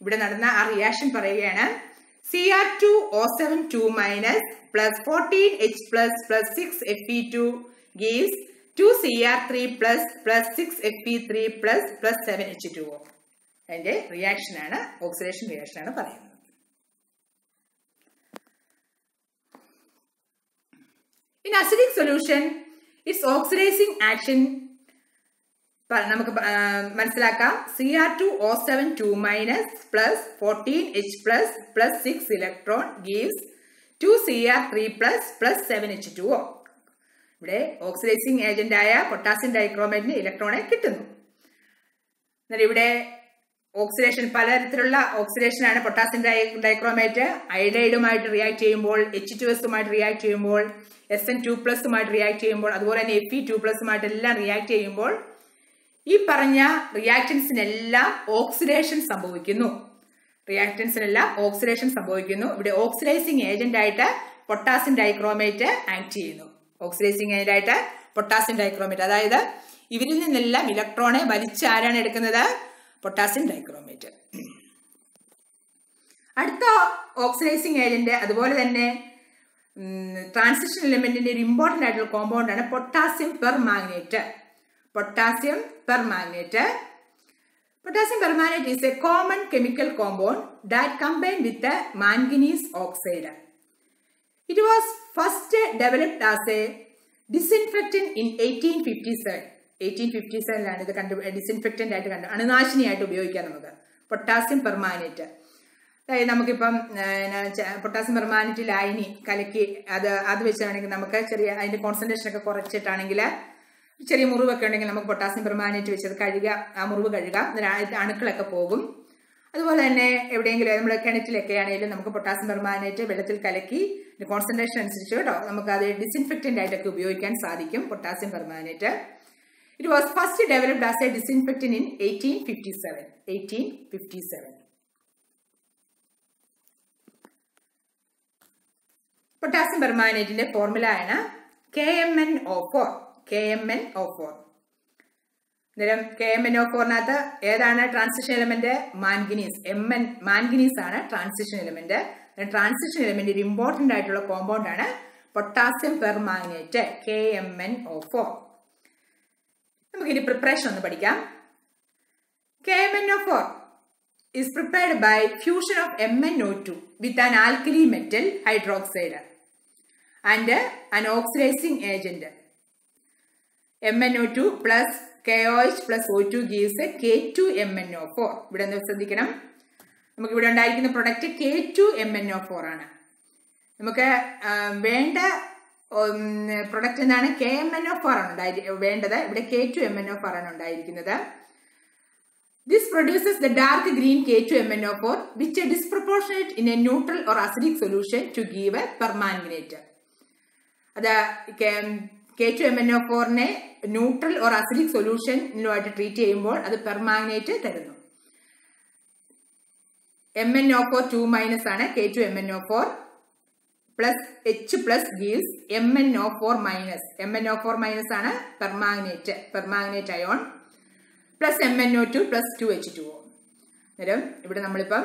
ഇവിടെ നടന്ന ആ റിയാക്ഷൻ പറയുകയാണ്. C R two O seven two minus plus fourteen H plus plus six F E two gives two C R three plus plus six F E three plus plus seven H two O അതിന്റെ reaction ആണ് oxidation reaction ആണ് പറയുന്നത്. In acidic solution it's oxidising action നമുക്ക് മനസ്സിലാക്കാം. C R two O seven two minus plus fourteen H plus plus six electron gives two C R three plus plus seven H two O ഇവിടെ oxidising ഏജന്റായ potassium ഡൈക്രോമേറ്റിന് ഇലക്ട്രോണെ കിട്ടുന്നു. എന്നാൽ ഇവിടെ oxidation പലതരത്തിലുള്ള ഓക്സിഡേഷൻ ആണ് പൊട്ടാസ്യം ഡൈ ഡൈക്രോമേറ്റ്. അയഡൈഡുമായിട്ട് റിയാക്ട് ചെയ്യുമ്പോൾ എച്ച് ടു എസുമായിട്ട് റിയാക്ട് ചെയ്യുമ്പോൾ എസ് എൻ ടു പ്ലസുമായിട്ട് റിയാക്ട് ചെയ്യുമ്പോൾ അതുപോലെ തന്നെ എഫ് ഇ ടു പ്ലസുമായിട്ട് എല്ലാം റിയാക്ട് ചെയ്യുമ്പോൾ ഈ പറഞ്ഞ റിയാക്ടൻസിനെല്ലാം ഓക്സിഡേഷൻ സംഭവിക്കുന്നു. റിയാക്ടൻസിനെല്ലാം ഓക്സിഡേഷൻ സംഭവിക്കുന്നു. ഇവിടെ ഓക്സിഡൈസിങ് ഏജന്റ് ആയിട്ട് പൊട്ടാസ്യം ഡൈക്രോമേറ്റ് ആക്ട് ചെയ്യുന്നു. ഓക്സിഡൈസിങ് ഏജന്റ് ആയിട്ട് പൊട്ടാസ്യം ഡൈക്രോമേറ്റ്. അതായത് ഇവരിൽ നിന്നെല്ലാം ഇലക്ട്രോണെ വലിച്ചാരാണ് എടുക്കുന്നത്? Potassium dichromate. അടുത്ത ഓക്സിഡൈസിങ് ഏജന്റ് അതുപോലെ തന്നെ ട്രാൻസിഷൻ എലിമെന്റിന്റെ ഒരു ഇമ്പോർട്ടന്റ് ആയിട്ടുള്ള കോമ്പൗണ്ട് ആണ് potassium permanganate potassium permanganate potassium permanganate is a common is a common chemical compound that oxide it was first developed as a first in eighteen fifty disinfectant in 1857. 1857ലാണ് ഇത് കണ്ടു disinfectant ആയിട്ട് കണ്ടു. അണുനാശിനിയായിട്ട് ഉപയോഗിക്കാം നമുക്ക്. Potassium permanganate അതായത് നമുക്കിപ്പം potassium permanganate ലൈനി കലക്കി അത് അത് വെച്ചാണെങ്കിൽ നമുക്ക് ചെറിയ അതിന്റെ കോൺസെൻട്രേഷൻ ഒക്കെ കുറച്ചിട്ടാണെങ്കിൽ ചെറിയ മുറിവൊക്കെ ഉണ്ടെങ്കിൽ നമുക്ക് പൊട്ടാസ്യം പെർമാനേറ്റ് വെച്ചത് കഴുകുക ആ മുറിവ് കഴുകാം. അണുക്കളൊക്കെ പോകും. അതുപോലെ തന്നെ എവിടെയെങ്കിലും നമ്മൾ കിണറ്റിലൊക്കെ ആണെങ്കിലും നമുക്ക് പൊട്ടാസ്യം പെർമാനേറ്റ് വെള്ളത്തിൽ കലക്കി കോൺസെൻട്രേഷൻ അനുസരിച്ച് കേട്ടോ നമുക്ക് അത് ഡിസിൻഫെക്റ്റന്റ് ആയിട്ടൊക്കെ ഉപയോഗിക്കാൻ സാധിക്കും potassium permanganate as a disinfectant in eighteen fifty seven eighteen fifty seven potassium പെർമാനേറ്റിന്റെ formula ആണ് K M N O four K M N O four അന്നേരം കെ എം എൻ ഒ ഫോറിനകത്ത് ഏതാണ് transition element manganese M N manganese ആണ് transition element transition element ഒരു important ആയിട്ടുള്ള compound ആണ് potassium permanganate K M N O four നമുക്കിനി preparation ഒന്ന് പഠിക്കാം K M N O four is prepared by fusion of MnO2 with an alkali metal hydroxide and an oxidizing agent. MnO2 plus KOH plus O2 gives K2MnO4. ഇവിടെ ഒന്ന് ശ്രദ്ധിക്കണം നമുക്ക് ഇവിടെ ഉണ്ടായിരിക്കുന്ന product K two M N O four ആണ് നമുക്ക് വേണ്ട product എന്താണ് K M N O four ആണ് വേണ്ടത്. ഇവിടെ K two M N O four ആണ് ഉണ്ടായിരിക്കുന്നത്. This produces the dark This produces the dark green K2MnO4 which is disproportionate in a neutral or acidic solution to give a permanganate. അത് K two M N O ഫോറിനെ neutral or acidic സൊല്യൂഷനുമായിട്ട് treat ചെയ്യുമ്പോൾ അത് permanganate തരുന്നു. M N O four two minus ആണ് K two M N O four plus H plus gives M N O four minus M N O four minus ആണ് permanganate permanganate ion plus M N O two plus two H two O അന്നേരം ഇവിടെ നമ്മളിപ്പം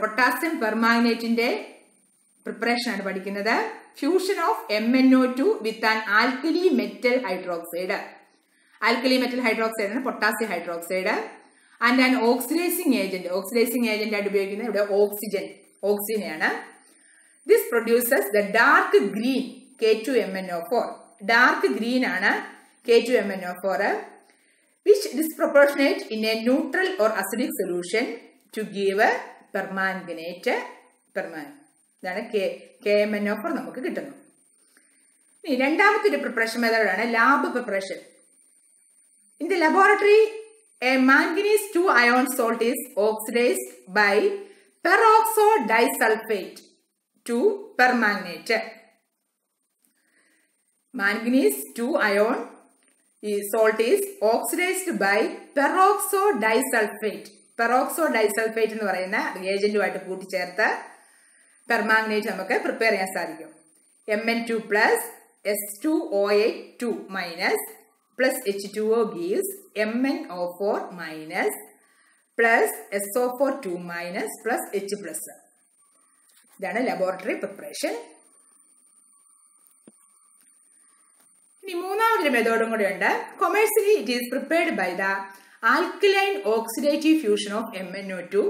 potassium പെർമാഗ്നേറ്റിന്റെ preparation ആണ് പഠിക്കുന്നത്. Fusion of M N O two with an alkali metal hydroxide alkali metal hydroxide ആണ് potassium hydroxide and an oxidising agent oxidising agent ആയിട്ട് ഉപയോഗിക്കുന്നത് ഇവിടെ oxygen ഓക്സിജനെയാണ് this produces the dark green K two M N O four dark green ആണ് K two M N O four which in a neutral or acidic solution to give a permanganate perman ഇതാണ് K K M N O four നമുക്ക് കിട്ടുന്നു ഇനി രണ്ടാമത്തെ ഒരു preparation മെത്തേഡാണ് lab preparation in the laboratory a manganese two ion salt is oxidised by peroxo disulphate to permanganate manganese two ion ഈ salt is oxidised by peroxo disulphate peroxo disulphate എന്ന് പറയുന്ന റിയേജന്റുമായിട്ട് കൂട്ടിച്ചേർത്ത് പെർമാഗ്നേറ്റ് നമുക്ക് പ്രിപ്പയർ ചെയ്യാൻ സാധിക്കും. M N two plus S two O eight two minus plus H two O gives M N O four minus plus S O four two minus plus H plus ഇതാണ് laboratory preparation ഇനി മൂന്നാമതൊരു മെത്തേഡും കൂടെ ഉണ്ട് commercially it is prepared by the alkaline oxidative fusion of M N O two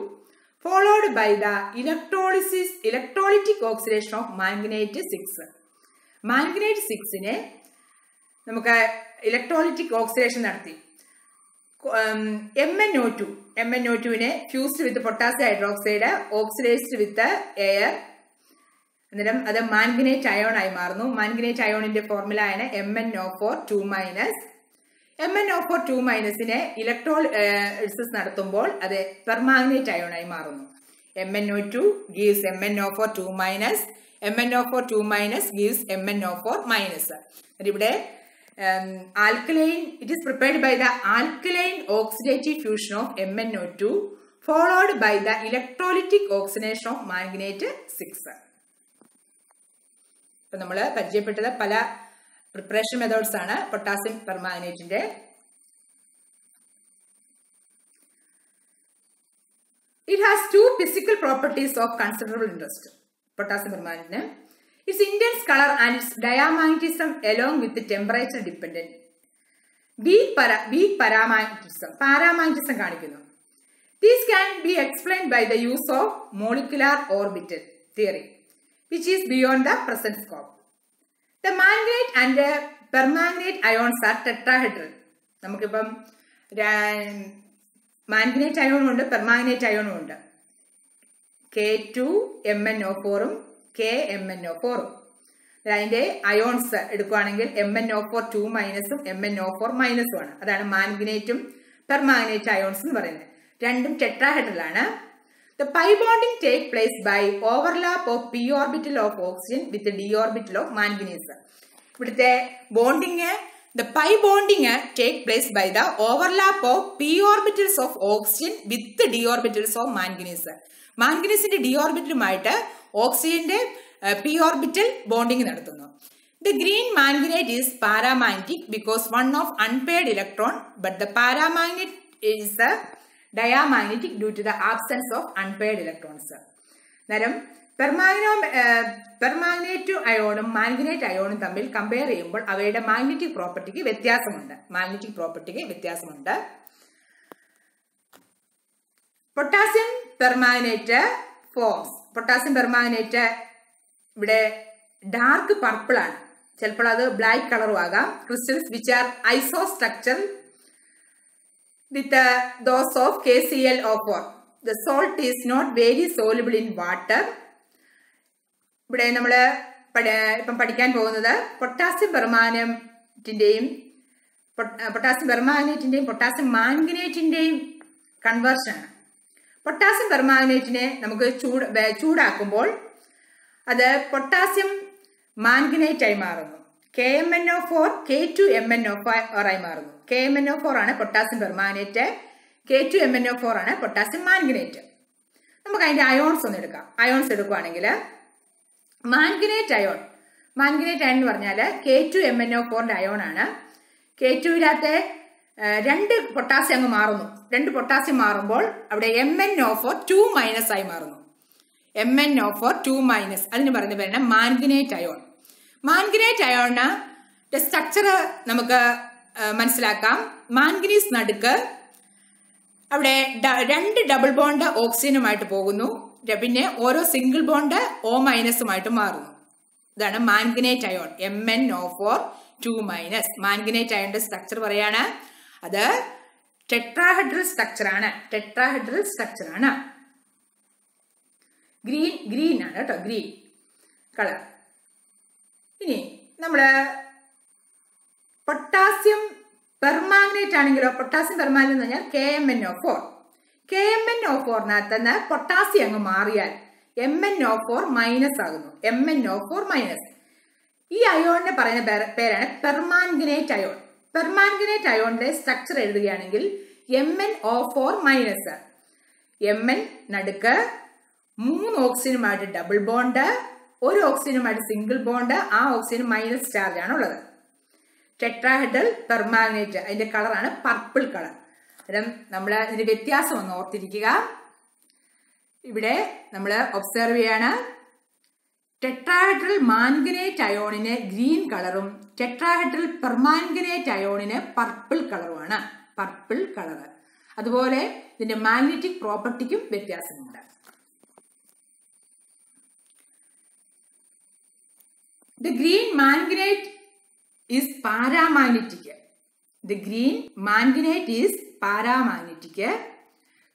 followed by the electrolysis electrolytic oxidation of manganate six manganate സിക്സിനെ നമുക്ക് electrolytic oxidation നടത്തി. M N O two M N O ടുവിനെ fused with potassium hydroxide oxidised with air അന്നേരം അത് manganate ion ആയി മാറുന്നു. Manganate അയോണിന്റെ formula ആണ് M N O four two minus M N O four two മൈനസിനെ electrolysis നടത്തുമ്പോൾ അത് permanganate ion ആയി മാറുന്നു. M N O two gives M N O four two minus M N O four two minus gives M N O four minus ഇവിടെ is prepared by the alkaline oxidative fusion of M N O two followed by the electrolytic oxidation of manganate six ഇപ്പൊ നമ്മൾ പരിചയപ്പെട്ടത് പല preparation methods ആണ്. Potassium പെർമാഗ്നേറ്റിന്റെ it has two physical properties of considerable interest potassium പെർമാഗ്നേറ്റിന് its intense colour and its diamagnetism along with temperature dependent. Weak para, weak paramagnetism paramagnetism കാണിക്കുന്നു these can be explain by the use of molecular orbital theory which is beyond the present scope. The manganate and the permanganate ions are tetrahedral. നമുക്കിപ്പം manganate അയോണും ഉണ്ട് permanganate അയോണും ഉണ്ട് K two M N O ഫോറും K M N O ഫോറും അതിന്റെ ions എടുക്കുകയാണെങ്കിൽ M N O four two മൈനസും M N O four മൈനസും ആണ്. അതാണ് മാൻഗനേറ്റും പെർമാഗ്നേറ്റ് അയോൺസ് എന്ന് പറയുന്നത്. രണ്ടും ടെട്രാഹെഡ്രൽ ആണ്. The pi bonding take place by overlap of p orbital of oxygen with orbital of manganese. ഇവിടുത്തെ bonding the pi bonding take place by the overlap of P orbitals of oxygen with D orbitals of manganese മാൻഗനീസിന്റെ D ഓർബിറ്റലുമായിട്ട് ഓക്സിജന്റെ P orbital bonding നടത്തുന്നു. The green manganate is paramagnetic because one of unpaired electron but the paramagnet is diamagnetic due to the absence of unpaired electrons നേരം പെർമാഗ്നോ permanganate അയോണും magnet അയോണും തമ്മിൽ compare ചെയ്യുമ്പോൾ അവയുടെ magnetic പ്രോപ്പർട്ടിക്ക് വ്യത്യാസമുണ്ട്. മാഗ്നറ്റിക് പ്രോപ്പർട്ടിക്ക് വ്യത്യാസമുണ്ട്. Potassium permanganate forms potassium permanganate ഇവിടെ ഡാർക്ക് പർപ്പിൾ ആണ്. ചിലപ്പോൾ അത് ബ്ലാക്ക് കളറും ആകാം. Crystals which are iso structure with those of K C L O four the salt is not very soluble in water ഇവിടെ നമ്മൾ ഇപ്പം പഠിക്കാൻ പോകുന്നത് പൊട്ടാസ്യം പെർമാനറ്റിന്റെയും പൊട്ടാസ്യം പെർമാഗ്നേറ്റിന്റെയും പൊട്ടാസ്യം മാംഗനേറ്റിന്റെയും കൺവേർഷനാണ് പൊട്ടാസ്യം പെർമാഗ്നേറ്റിനെ നമുക്ക് ചൂട് ചൂടാക്കുമ്പോൾ അത് പൊട്ടാസ്യം മാംഗനേറ്റ് ആയി മാറുന്നു. K M N O four K two M N O four ആയി മാറുന്നു. K M N O four ആണ് potassium permanganate K two M N O four ആണ് പൊട്ടാസ്യം മാംഗനേറ്റ് നമുക്ക് അതിന്റെ അയോൺസ് ഒന്ന് എടുക്കാം. അയോൺസ് എടുക്കുകയാണെങ്കിൽ മാംഗനേറ്റ് അയോൺ. മാംഗനേറ്റ് അയോൺ എന്ന് പറഞ്ഞാൽ K two M N O ഫോറിന്റെ അയോൺ ആണ്. കെ ടുവിനകത്തെ രണ്ട് പൊട്ടാസ്യം അങ്ങ് മാറുന്നു. രണ്ട് പൊട്ടാസ്യം മാറുമ്പോൾ അവിടെ M N O four two minus ആയി മാറുന്നു. M N O four two minus അതിന് പറയുന്ന പേരാണ് മാൻഗിനേറ്റ് അയോൺ. മാൻഗിനേറ്റ് അയോണിന് സ്ട്രക്ചർ നമുക്ക് മനസ്സിലാക്കാം. മാൻഗനീസ് നടുക്ക് അവിടെ രണ്ട് ഡബിൾ ബോണ്ട് ഓക്സിജനുമായിട്ട് പോകുന്നു. പിന്നെ ഓരോ സിംഗിൾ ബോണ്ട് ഒ മൈനസുമായിട്ട് മാറുന്നു. ഇതാണ് manganate ion. M N O four two minus manganate അയോണിന്റെ structure പറയാണ്. അത് ടെട്രാഹെഡ്രൽ സ്ട്രക്ചർ ആണ്. ടെട്രാഹെഡ്രൽ സ്ട്രക്ചർ ആണ്. ഗ്രീൻ ഗ്രീൻ ആണ് കേട്ടോ ഗ്രീൻ കളർ ഇനി നമ്മൾ പൊട്ടാസ്യം പെർമാഗ്നേറ്റ് ആണെങ്കിലോ പൊട്ടാസ്യം പെർമാഗ്നേറ്റ് എന്ന് പറഞ്ഞാൽ K M N O four K M N O ഫോറിനകത്ത് നിന്ന് പൊട്ടാസ്യം അങ്ങ് മാറിയാൽ M N O four minus ആകുന്നു. M N O four minus ഈ അയോണിനെ പറയുന്ന പേരാണ് പെർമാൻഗനേറ്റ് അയോൺ പെർമാൻഗനേറ്റ് അയോണിന്റെ സ്ട്രക്ചർ എഴുതുകയാണെങ്കിൽ M N four minus M N നടുക്ക് മൂന്ന് ഓക്സിജനുമായിട്ട് ഡബിൾ ബോണ്ട് ഒരു ഓക്സിജനുമായിട്ട് സിംഗിൾ ബോണ്ട് ആ ഓക്സിജൻ മൈനസ് ചാർജ് ആണ് ഉള്ളത്. ടെട്രാഹെഡൽ പെർമാഗ്നേറ്റ് അതിന്റെ കളറാണ് പർപ്പിൾ കളർ അന്നേരം നമ്മൾ ഇതിന്റെ വ്യത്യാസം ഒന്ന് ഓർത്തിരിക്കുക. ഇവിടെ നമ്മൾ ഒബ്സർവ് ചെയ്യാണ്. ടെട്രാഹെഡ്രൽ മാൻഗനേറ്റ് അയോണിന് ഗ്രീൻ കളറും ടെട്രാഹെഡ്രൽ പെർമാൻഗനേറ്റ് അയോണിന് പർപ്പിൾ കളറുമാണ് പർപ്പിൾ കളർ അതുപോലെ ഇതിന്റെ മാഗ്നറ്റിക് പ്രോപ്പർട്ടിക്കും വ്യത്യാസമുണ്ട്. The green manganate is paramagnetic the green manganate is paramagnetic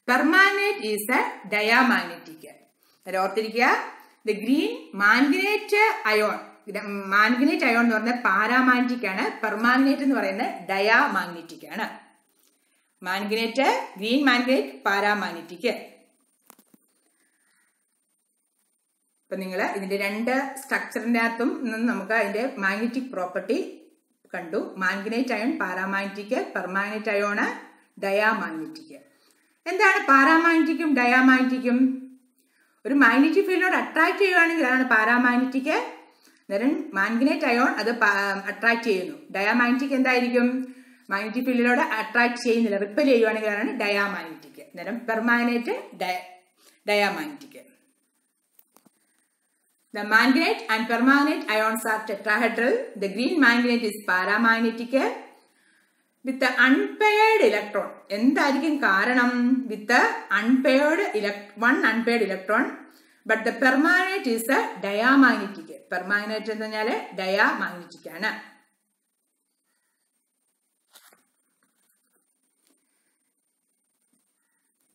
Permanganate is a diamagnetic ഓർത്തിരിക്കുക. The green manganate ion manganate ion എന്ന് പറയുന്നത് പാരാമാഗ്നറ്റിക് ആണ്. പെർമാഗ്നേറ്റ് എന്ന് പറയുന്നത് ഡയാമാഗ്നറ്റിക് ആണ്. Manganate green manganate paramagnetic. ഇപ്പൊ നിങ്ങൾ ഇതിന്റെ രണ്ട് സ്ട്രക്ചറിന്റെ അകത്തും നിന്ന് നമുക്ക് അതിന്റെ മാഗ്നറ്റിക് പ്രോപ്പർട്ടി കണ്ടു. Manganate ion paramagnetic permanganate ion diamagnetic. എന്താണ് പാരാമാഗ്നറ്റിക്കും ഡയാമാഗ്നറ്റിക്കും? ഒരു മാഗ്നറ്റിക് ഫീൽഡിനോട് അട്രാക്ട് ചെയ്യുകയാണെങ്കിൽ അതാണ് പാരാമാഗ്നറ്റിക്. നേരം മാഗ്നറ്റ് അയോൺ അത് അട്രാക്ട് ചെയ്യുന്നു. ഡയാമാഗ്നറ്റിക് എന്തായിരിക്കും? മാഗ്നറ്റിക് ഫീൽഡിലൂടെ അട്രാക്ട് ചെയ്യുന്നില്ല. റിപ്പൽ ചെയ്യുകയാണെങ്കിൽ അതാണ് ഡയാമാഗ്നറ്റിക് അന്നേരം permanganate diamagnetic The manganate and permanganate ions are tetrahedral. The green manganate is paramagnetic. With unpaired electron. എന്തായിരിക്കും കാരണം? With unpaired one unpaired electron but the permanganate is a diamagnetic permanganate എന്ന് പറഞ്ഞാൽ diamagnetic ആണ്.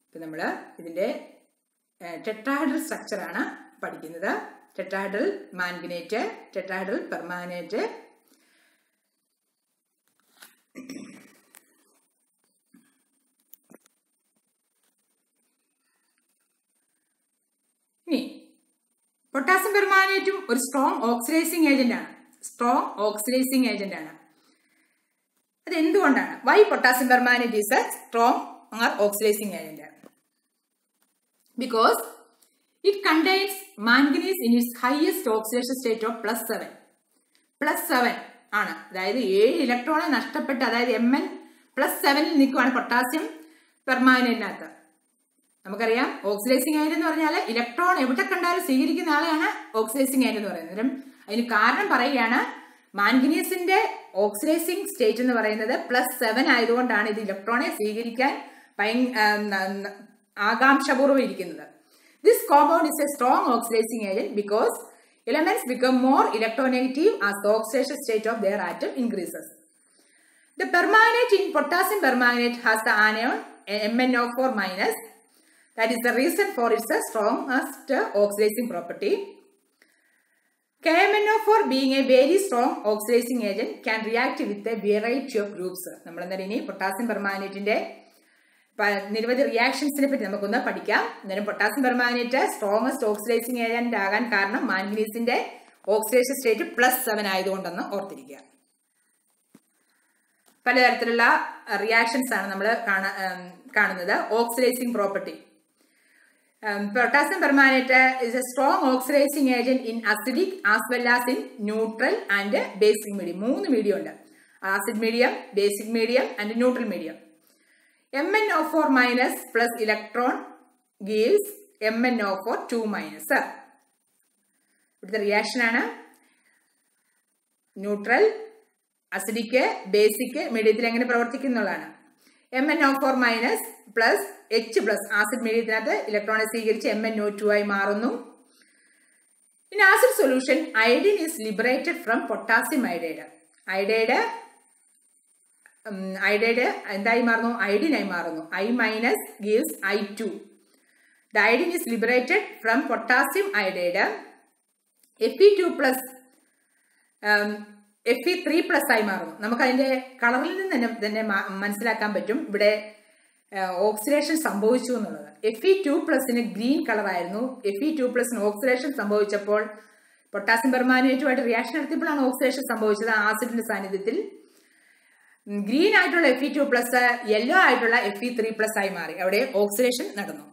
ഇപ്പൊ നമ്മൾ ഇതിന്റെ tetrahedral structure ആണ് പഠിക്കുന്നത്. ടെട്രാഹൈഡ്രൽ മാൻഗനേറ്റ് ടെട്രാഹൈഡ്രൽ പെർമാനേറ്റ് ഇനി പൊട്ടാസ്യം പെർമാനേറ്റും ഒരു സ്ട്രോങ് ഓക്സിഡൈസിങ് ഏജന്റ് ആണ്. സ്ട്രോങ് ഓക്സിഡൈസിങ് ഏജന്റ് ആണ്. അത് എന്തുകൊണ്ടാണ് why potassium permanganate is a strong are oxidising agent because it contains manganese in its highest oxidation state of plus seven plus seven ആണ്. അതായത് ഏഴ് ഇലക്ട്രോണെ നഷ്ടപ്പെട്ട് അതായത് എം എൻ പ്ലസ് സെവനിൽ നിൽക്കുവാണ് പൊട്ടാസ്യം പെർമാനറ്റിനകത്ത് നമുക്കറിയാം ഓക്സിഡൈസിങ് ഏജന്റ് എന്ന് പറഞ്ഞാൽ ഇലക്ട്രോൺ എവിടെ കണ്ടാലും സ്വീകരിക്കുന്ന ആളെയാണ് ഓക്സിഡൈസിങ് ഏജന്റ് എന്ന് പറയുന്നത് അതിന് കാരണം പറയുകയാണ് മാൻഗനീസിന്റെ ഓക്സിഡൈസിങ് സ്റ്റേറ്റ് എന്ന് പറയുന്നത് പ്ലസ് സെവൻ ആയതുകൊണ്ടാണ് ഇത് ഇലക്ട്രോണെ സ്വീകരിക്കാൻ ആകാംക്ഷപൂർവം ഇരിക്കുന്നത് this compound is a strong oxidising agent because elements become more electronegative as the oxidation state of their atom increases. The permanganate in potassium permanganate has the anion MnO4 minus. That is the reason for its strongest oxidizing property. KMnO4 being a very strong oxidizing agent can react with a variety of groups. നമ്മൾ എന്തായാലും ഇനി potassium പെർമാനേറ്റിന്റെ നിരവധി റിയാക്ഷൻസിനെ പറ്റി നമുക്കൊന്ന് പഠിക്കാം. അന്നേരം potassium permanganate strongest oxidising agent ആകാൻ കാരണം മാംഗനീസിന്റെ ഓക്സിഡേഷൻ സ്റ്റേറ്റ് പ്ലസ് സെവൻ ആയതുകൊണ്ടെന്ന് ഓർത്തിരിക്കുക. പലതരത്തിലുള്ള റിയാക്ഷൻസ് ആണ് നമ്മൾ കാണുന്നത്. Oxidising property potassium permanganate is a strong oxidising agent in acidic as well as in neutral and basic medium മൂന്ന് മീഡിയം ഉണ്ട്. Acid medium basic medium and neutral medium M N O four minus plus electron gives M N O four two minus ഇവിടുത്തെ reaction ആണ്. Neutral acidic basic മീഡിയത്തിൽ എങ്ങനെ പ്രവർത്തിക്കുന്നുള്ളതാണ്. M N O four minus plus H plus acid മീഡിയത്തിനകത്ത് ഇലക്ട്രോണെ സ്വീകരിച്ച് M N O two ആയി മാറുന്നു. In acid solution iodine is liberated from potassium iodide iodide iodide എന്തായി മാറുന്നു? ഐഡിനായി മാറുന്നു. I minus gives I two the iodine is liberated from potassium iodide F E two plus F E three plus ആയി മാറുന്നു. നമുക്ക് അതിന്റെ കളറിൽ നിന്ന് തന്നെ തന്നെ മനസ്സിലാക്കാൻ പറ്റും. ഇവിടെ ഓക്സിഡേഷൻ സംഭവിച്ചു എന്നുള്ളത്. എഫ് ഇ ടു പ്ലസിന് ഗ്രീൻ കളർ ആയിരുന്നു. എഫ് ഇ ടു പ്ലസിന് ഓക്സിഡേഷൻ സംഭവിച്ചപ്പോൾ പൊട്ടാസ്യം പെർമാനുവേറ്റുമായിട്ട് റിയാക്ഷൻ നടത്തിയപ്പോഴാണ് ഓക്സിഡേഷൻ സംഭവിച്ചത് ആസിഡിന്റെ സാന്നിധ്യത്തിൽ. ഗ്രീൻ ആയിട്ടുള്ള F E two plus yellow ആയിട്ടുള്ള എഫ് ഇ ത്രീ പ്ലസ് ആയി മാറി. അവിടെ ഓക്സിഡേഷൻ നടന്നു.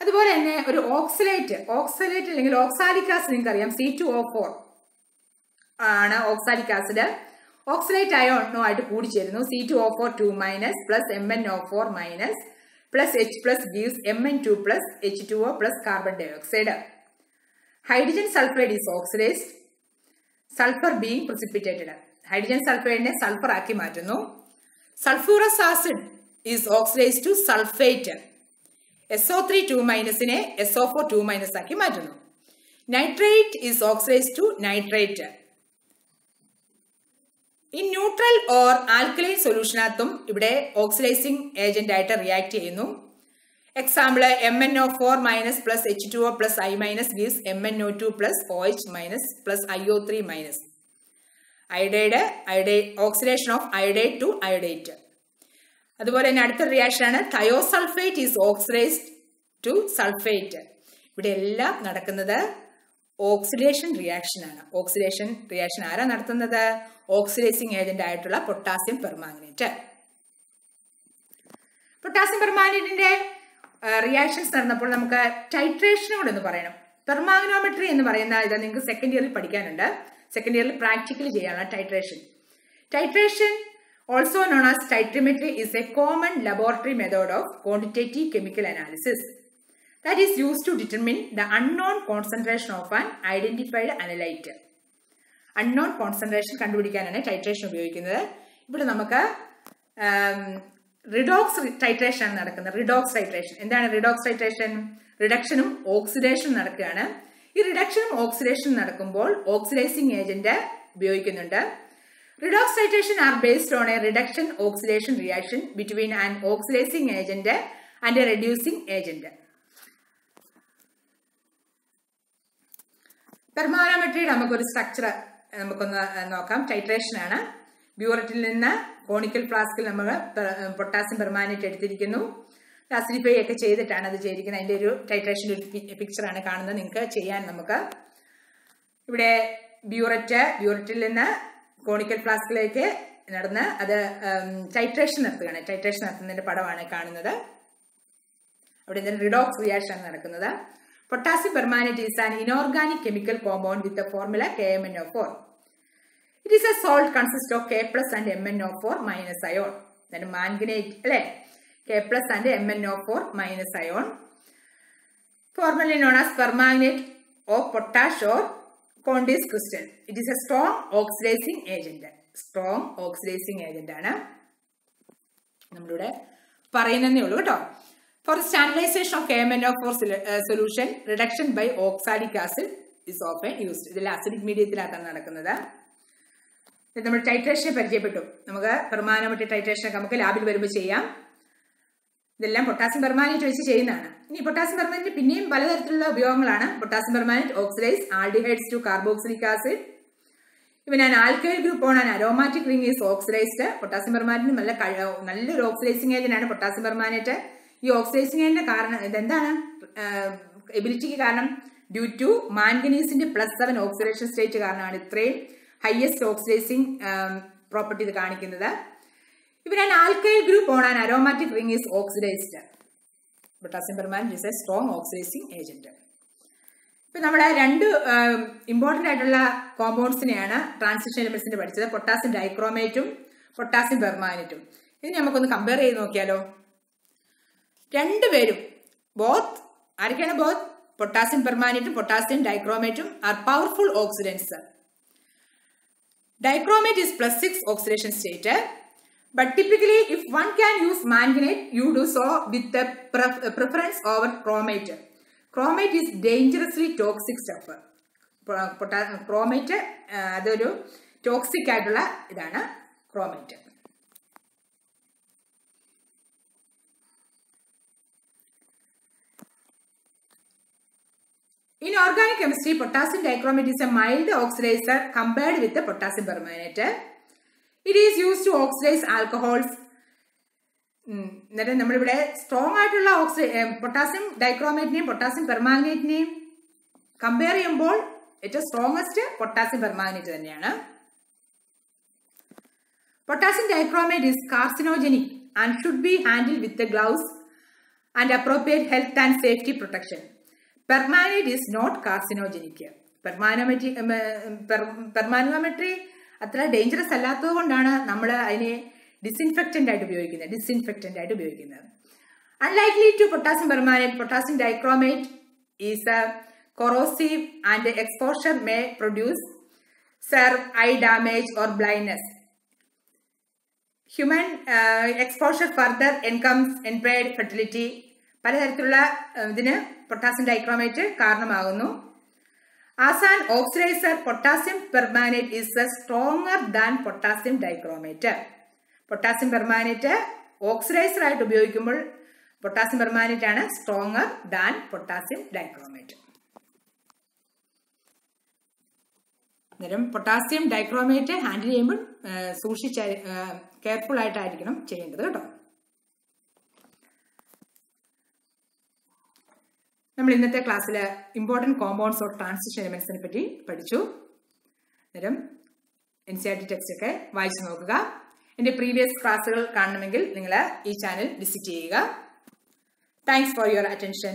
അതുപോലെ തന്നെ ഒരു ഓക്സലേറ്റ് ഓക്സലേറ്റ് അല്ലെങ്കിൽ ഓക്സാലിക് ആസിഡ് നിങ്ങൾക്ക് അറിയാം സി ടു ഓ ഫോർ ആണ് ഓക്സാലിക് ആസിഡ് ഓക്സലേറ്റ് അയോണുമായിട്ട് കൂടിച്ചേരുന്നു. C two O four two minus plus M N O four minus plus H plus gives M N two plus H two O plus carbon dioxide hydrogen sulphide is oxidised sulphur being precipitated hydrogen സൾഫൈഡിനെ sulphur ആക്കി മാറ്റുന്നു. Sulphurous acid is oxidise to sulphate S O three two മൈനസിനെ S O four two minus ആക്കി മാറ്റുന്നു. Nitrate is oxidise to nitrate in neutral or alkaline സൊല്യൂഷനകത്തും ഇവിടെ oxidising agent ആയിട്ട് react ചെയ്യുന്നു. Example M N O four minus plus H two O plus I minus gives M N O two plus O H minus plus I O three minus iodide iodide oxidation of iodide to iodate അതുപോലെ തന്നെ അടുത്ത reaction ആണ് thiosulphate is oxidised to sulphate ഇവിടെ എല്ലാം നടക്കുന്നത് oxidation റിയാക്ഷനാണ് oxidation reaction ആരാ നടത്തുന്നത്? ഓക്സിഡൈസിങ് ഏജന്റ് ആയിട്ടുള്ള പൊട്ടാസ്യം പെർമാഗ്നേറ്റ് പൊട്ടാസ്യം പെർമാഗ്നേറ്റിന്റെ റിയാക്ഷൻസ് നടന്നപ്പോൾ നമുക്ക് ടൈട്രേഷനോട് എന്ന് പറയണം. പെർമാഗ്നോമെട്രി എന്ന് പറയുന്ന ഇത് നിങ്ങൾക്ക് സെക്കൻഡ് ഇയറിൽ പഠിക്കാനുണ്ട്. സെക്കൻഡ് ഇയറിൽ പ്രാക്ടിക്കലി ചെയ്യാനുള്ള titration titration also known as titrimetry is a common laboratory method of quantitative chemical analysis that is used to determine the unknown concentration of an identified analyte. Unknown concentration കണ്ടുപിടിക്കാനാണ് titration ഉപയോഗിക്കുന്നത്. ഇവിടെ നമുക്ക് redox titration ആണ് നടക്കുന്നത്. Redox titration എന്താണ് redox titration റിഡക്ഷനും ഓക്സിഡേഷനും നടക്കുകയാണ്. ഈ റിഡക്ഷനും ഓക്സിഡേഷനും നടക്കുമ്പോൾ ഓക്സിഡൈസിങ് ഏജന്റ് ഉപയോഗിക്കുന്നുണ്ട്. Redox titration are based on a reduction oxidation reaction between an oxidising agent and a reducing agent പെർമാനോമെട്രിയുടെ നമുക്കൊരു സ്ട്രക്ചർ നമുക്കൊന്ന് നോക്കാം. ടൈട്രേഷൻ ആണ്. ബ്യൂററ്റിൽ നിന്ന് കോണിക്കൽ ഫ്ലാസ്കിൽ നമ്മൾ പൊട്ടാസ്യം പെർമാനേറ്റ് എടുത്തിരിക്കുന്നു. അസിഡിഫൈ ഒക്കെ ചെയ്തിട്ടാണ് അത് ചെയ്തിരിക്കുന്നത്. അതിന്റെ ഒരു ടൈട്രേഷന്റെ ഒരു പിക്ചറാണ് കാണുന്നത് നിങ്ങൾക്ക് ചെയ്യാൻ നമുക്ക്. ഇവിടെ ബ്യൂററ്റ് ബ്യൂററ്റിൽ നിന്ന് കോണിക്കൽ ഫ്ലാസ്കിലേക്ക് നടന്ന് അത് ടൈട്രേഷൻ നടത്തുകയാണ് ടൈട്രേഷൻ നടത്തുന്നതിന്റെ പടമാണ് കാണുന്നത്. അവിടെ നിന്ന് റിഡോക്സ് റിയാക്ഷൻ ആണ് നടക്കുന്നത്. Potassium permanganate is an inorganic chemical compound with the formula KMnO4. It is a salt consists of K plus and MnO4 minus ion. Then manganate, M N O four minus ion formally known as permanganate of potash or Condy's crystal it is a strong oxidising agent strong oxidising agent ആണ് നമ്മളിവിടെ പറയുന്നതേ ഉള്ളൂ കേട്ടോ for standardisation of K M N by four solution reduction by used. ഇതിൽ acidic മീഡിയത്തിലാക്കാൻ നടക്കുന്നത്. നമ്മൾ ടൈട്രേഷനെ പരിചയപ്പെട്ടു. നമുക്ക് പെർമാനോമെട്രി ടൈട്രേഷനൊക്കെ നമുക്ക് ലാബിൽ വരുമ്പോൾ ചെയ്യാം. ഇതെല്ലാം പൊട്ടാസ്യം പെർമാനേറ്റ് വെച്ച് ചെയ്യുന്നതാണ്. ഇനി പൊട്ടാസ്യം പെർമാനേറ്റ് പിന്നെയും പലതരത്തിലുള്ള ഉപയോഗങ്ങളാണ്. Potassium permanganate oxidise aldehydes to carboxylic acid even an alkyl group on an aromatic ring is oxidised potassium permanganate നല്ല നല്ലൊരു ഓക്സിഡൈസിങ് ഏജന്റ് ആണ് പൊട്ടാസ്യം പെർമാനേറ്റ് ഈ ഓക്സിഡൈസിങ് ഏജന്റിന്റെ കാരണം ഇതെന്താണ്? എബിലിറ്റിക്ക് കാരണം ഡ്യൂ ടു മാൻഗനീസിന്റെ പ്ലസ് സെവൻ ഓക്സിഡേഷൻ സ്റ്റേറ്റ് കാരണമാണ് ഇത്രയും ഹയസ്റ്റ് ഓക്സിഡൈസിങ് പ്രോപ്പർട്ടി ഇത് കാണിക്കുന്നത്. ഇപ്പൊ an alkyl group on an aromatic ring is oxidised potassium permanganate is a strong oxidising agent ഇപ്പൊ നമ്മുടെ രണ്ട് ഇമ്പോർട്ടന്റ് ആയിട്ടുള്ള കോമ്പൗണ്ട്സിനെയാണ് ട്രാൻസിഷൻ എലിമെന്റ്സിന്റെ പഠിച്ചത്. പൊട്ടാസ്യം ഡൈക്രോമേറ്റും പൊട്ടാസ്യം പെർമാനറ്റും ഇത് നമുക്കൊന്ന് കമ്പയർ ചെയ്ത് നോക്കിയാലോ? രണ്ടുപേരും. ബോത്ത് ആരൊക്കെയാണ് ബോത്ത്? പൊട്ടാസ്യം പെർമാനേറ്റും potassium ഡൈക്രോമേറ്റും are powerful oxidants. Dichromate is plus six oxidation state. But typically if one can use manganate you do so with preference over chromate chromate is dangerously toxic stuff chromate അതൊരു toxic ആയിട്ടുള്ള ഇതാണ് chromate In organic chemistry, potassium dichromate is a mild oxidizer compared with the potassium permanganate. It is used to oxidize alcohols. എന്നിട്ട് നമ്മളിവിടെ strong ആയിട്ടുള്ള ഓക്സി potassium ഡൈക്രോമേറ്റിനെയും potassium പെർമാഗ്നേറ്റിനെയും compare ചെയ്യുമ്പോൾ ഏറ്റവും സ്ട്രോങ്ങസ്റ്റ് പൊട്ടാസ്യം പെർമാഗ്നേറ്റ് തന്നെയാണ് potassium dichromate is carcinogenic and should be handle with gloves and appropriate health and safety protection permanganate is not carcinogenic permanganometry permanganometry അത്ര ഡേഞ്ചറസ് അല്ലാത്തത് കൊണ്ടാണ് നമ്മൾ അതിനെ ഡിസിൻഫെക്റ്റന്റ് ആയിട്ട് ഉപയോഗിക്കുന്നത് ഡിസിൻഫെക്റ്റന്റ് ആയിട്ട് ഉപയോഗിക്കുന്നത്. Unlikely to potassium permanganate potassium dichromate is a corrosive and exposure may produce severe eye damage or blindness human exposure further encompasses impaired fertility പലതരത്തിലുള്ള ഇതിന് പൊട്ടാസ്യം ഡൈക്രോമേറ്റ് കാരണമാകുന്നു. As an oxidiser potassium permanganate is a stronger than potassium dichromate. Potassium permanganate oxidiser ആയിട്ട് ഉപയോഗിക്കുമ്പോൾ potassium permanganate ആണ് stronger than potassium dichromate. അന്നേരം potassium dichromate handle ചെയ്യുമ്പോൾ സൂക്ഷിച്ച careful ആയിട്ടായിരിക്കണം ചെയ്യേണ്ടത് കേട്ടോ. നമ്മൾ ഇന്നത്തെ ക്ലാസ്സിൽ ഇമ്പോർട്ടന്റ് കോമ്പൗണ്ട്സ് ഓഫ് ട്രാൻസിഷൻ എലമെന്റ്സിനെ പറ്റി പഠിച്ചു. അന്നേരം N C R T text ഒക്കെ വായിച്ചു നോക്കുക. എന്റെ പ്രീവിയസ് ക്ലാസ്സുകൾ കാണണമെങ്കിൽ നിങ്ങൾ ഈ ചാനൽ വിസിറ്റ് ചെയ്യുക. Thanks for your attention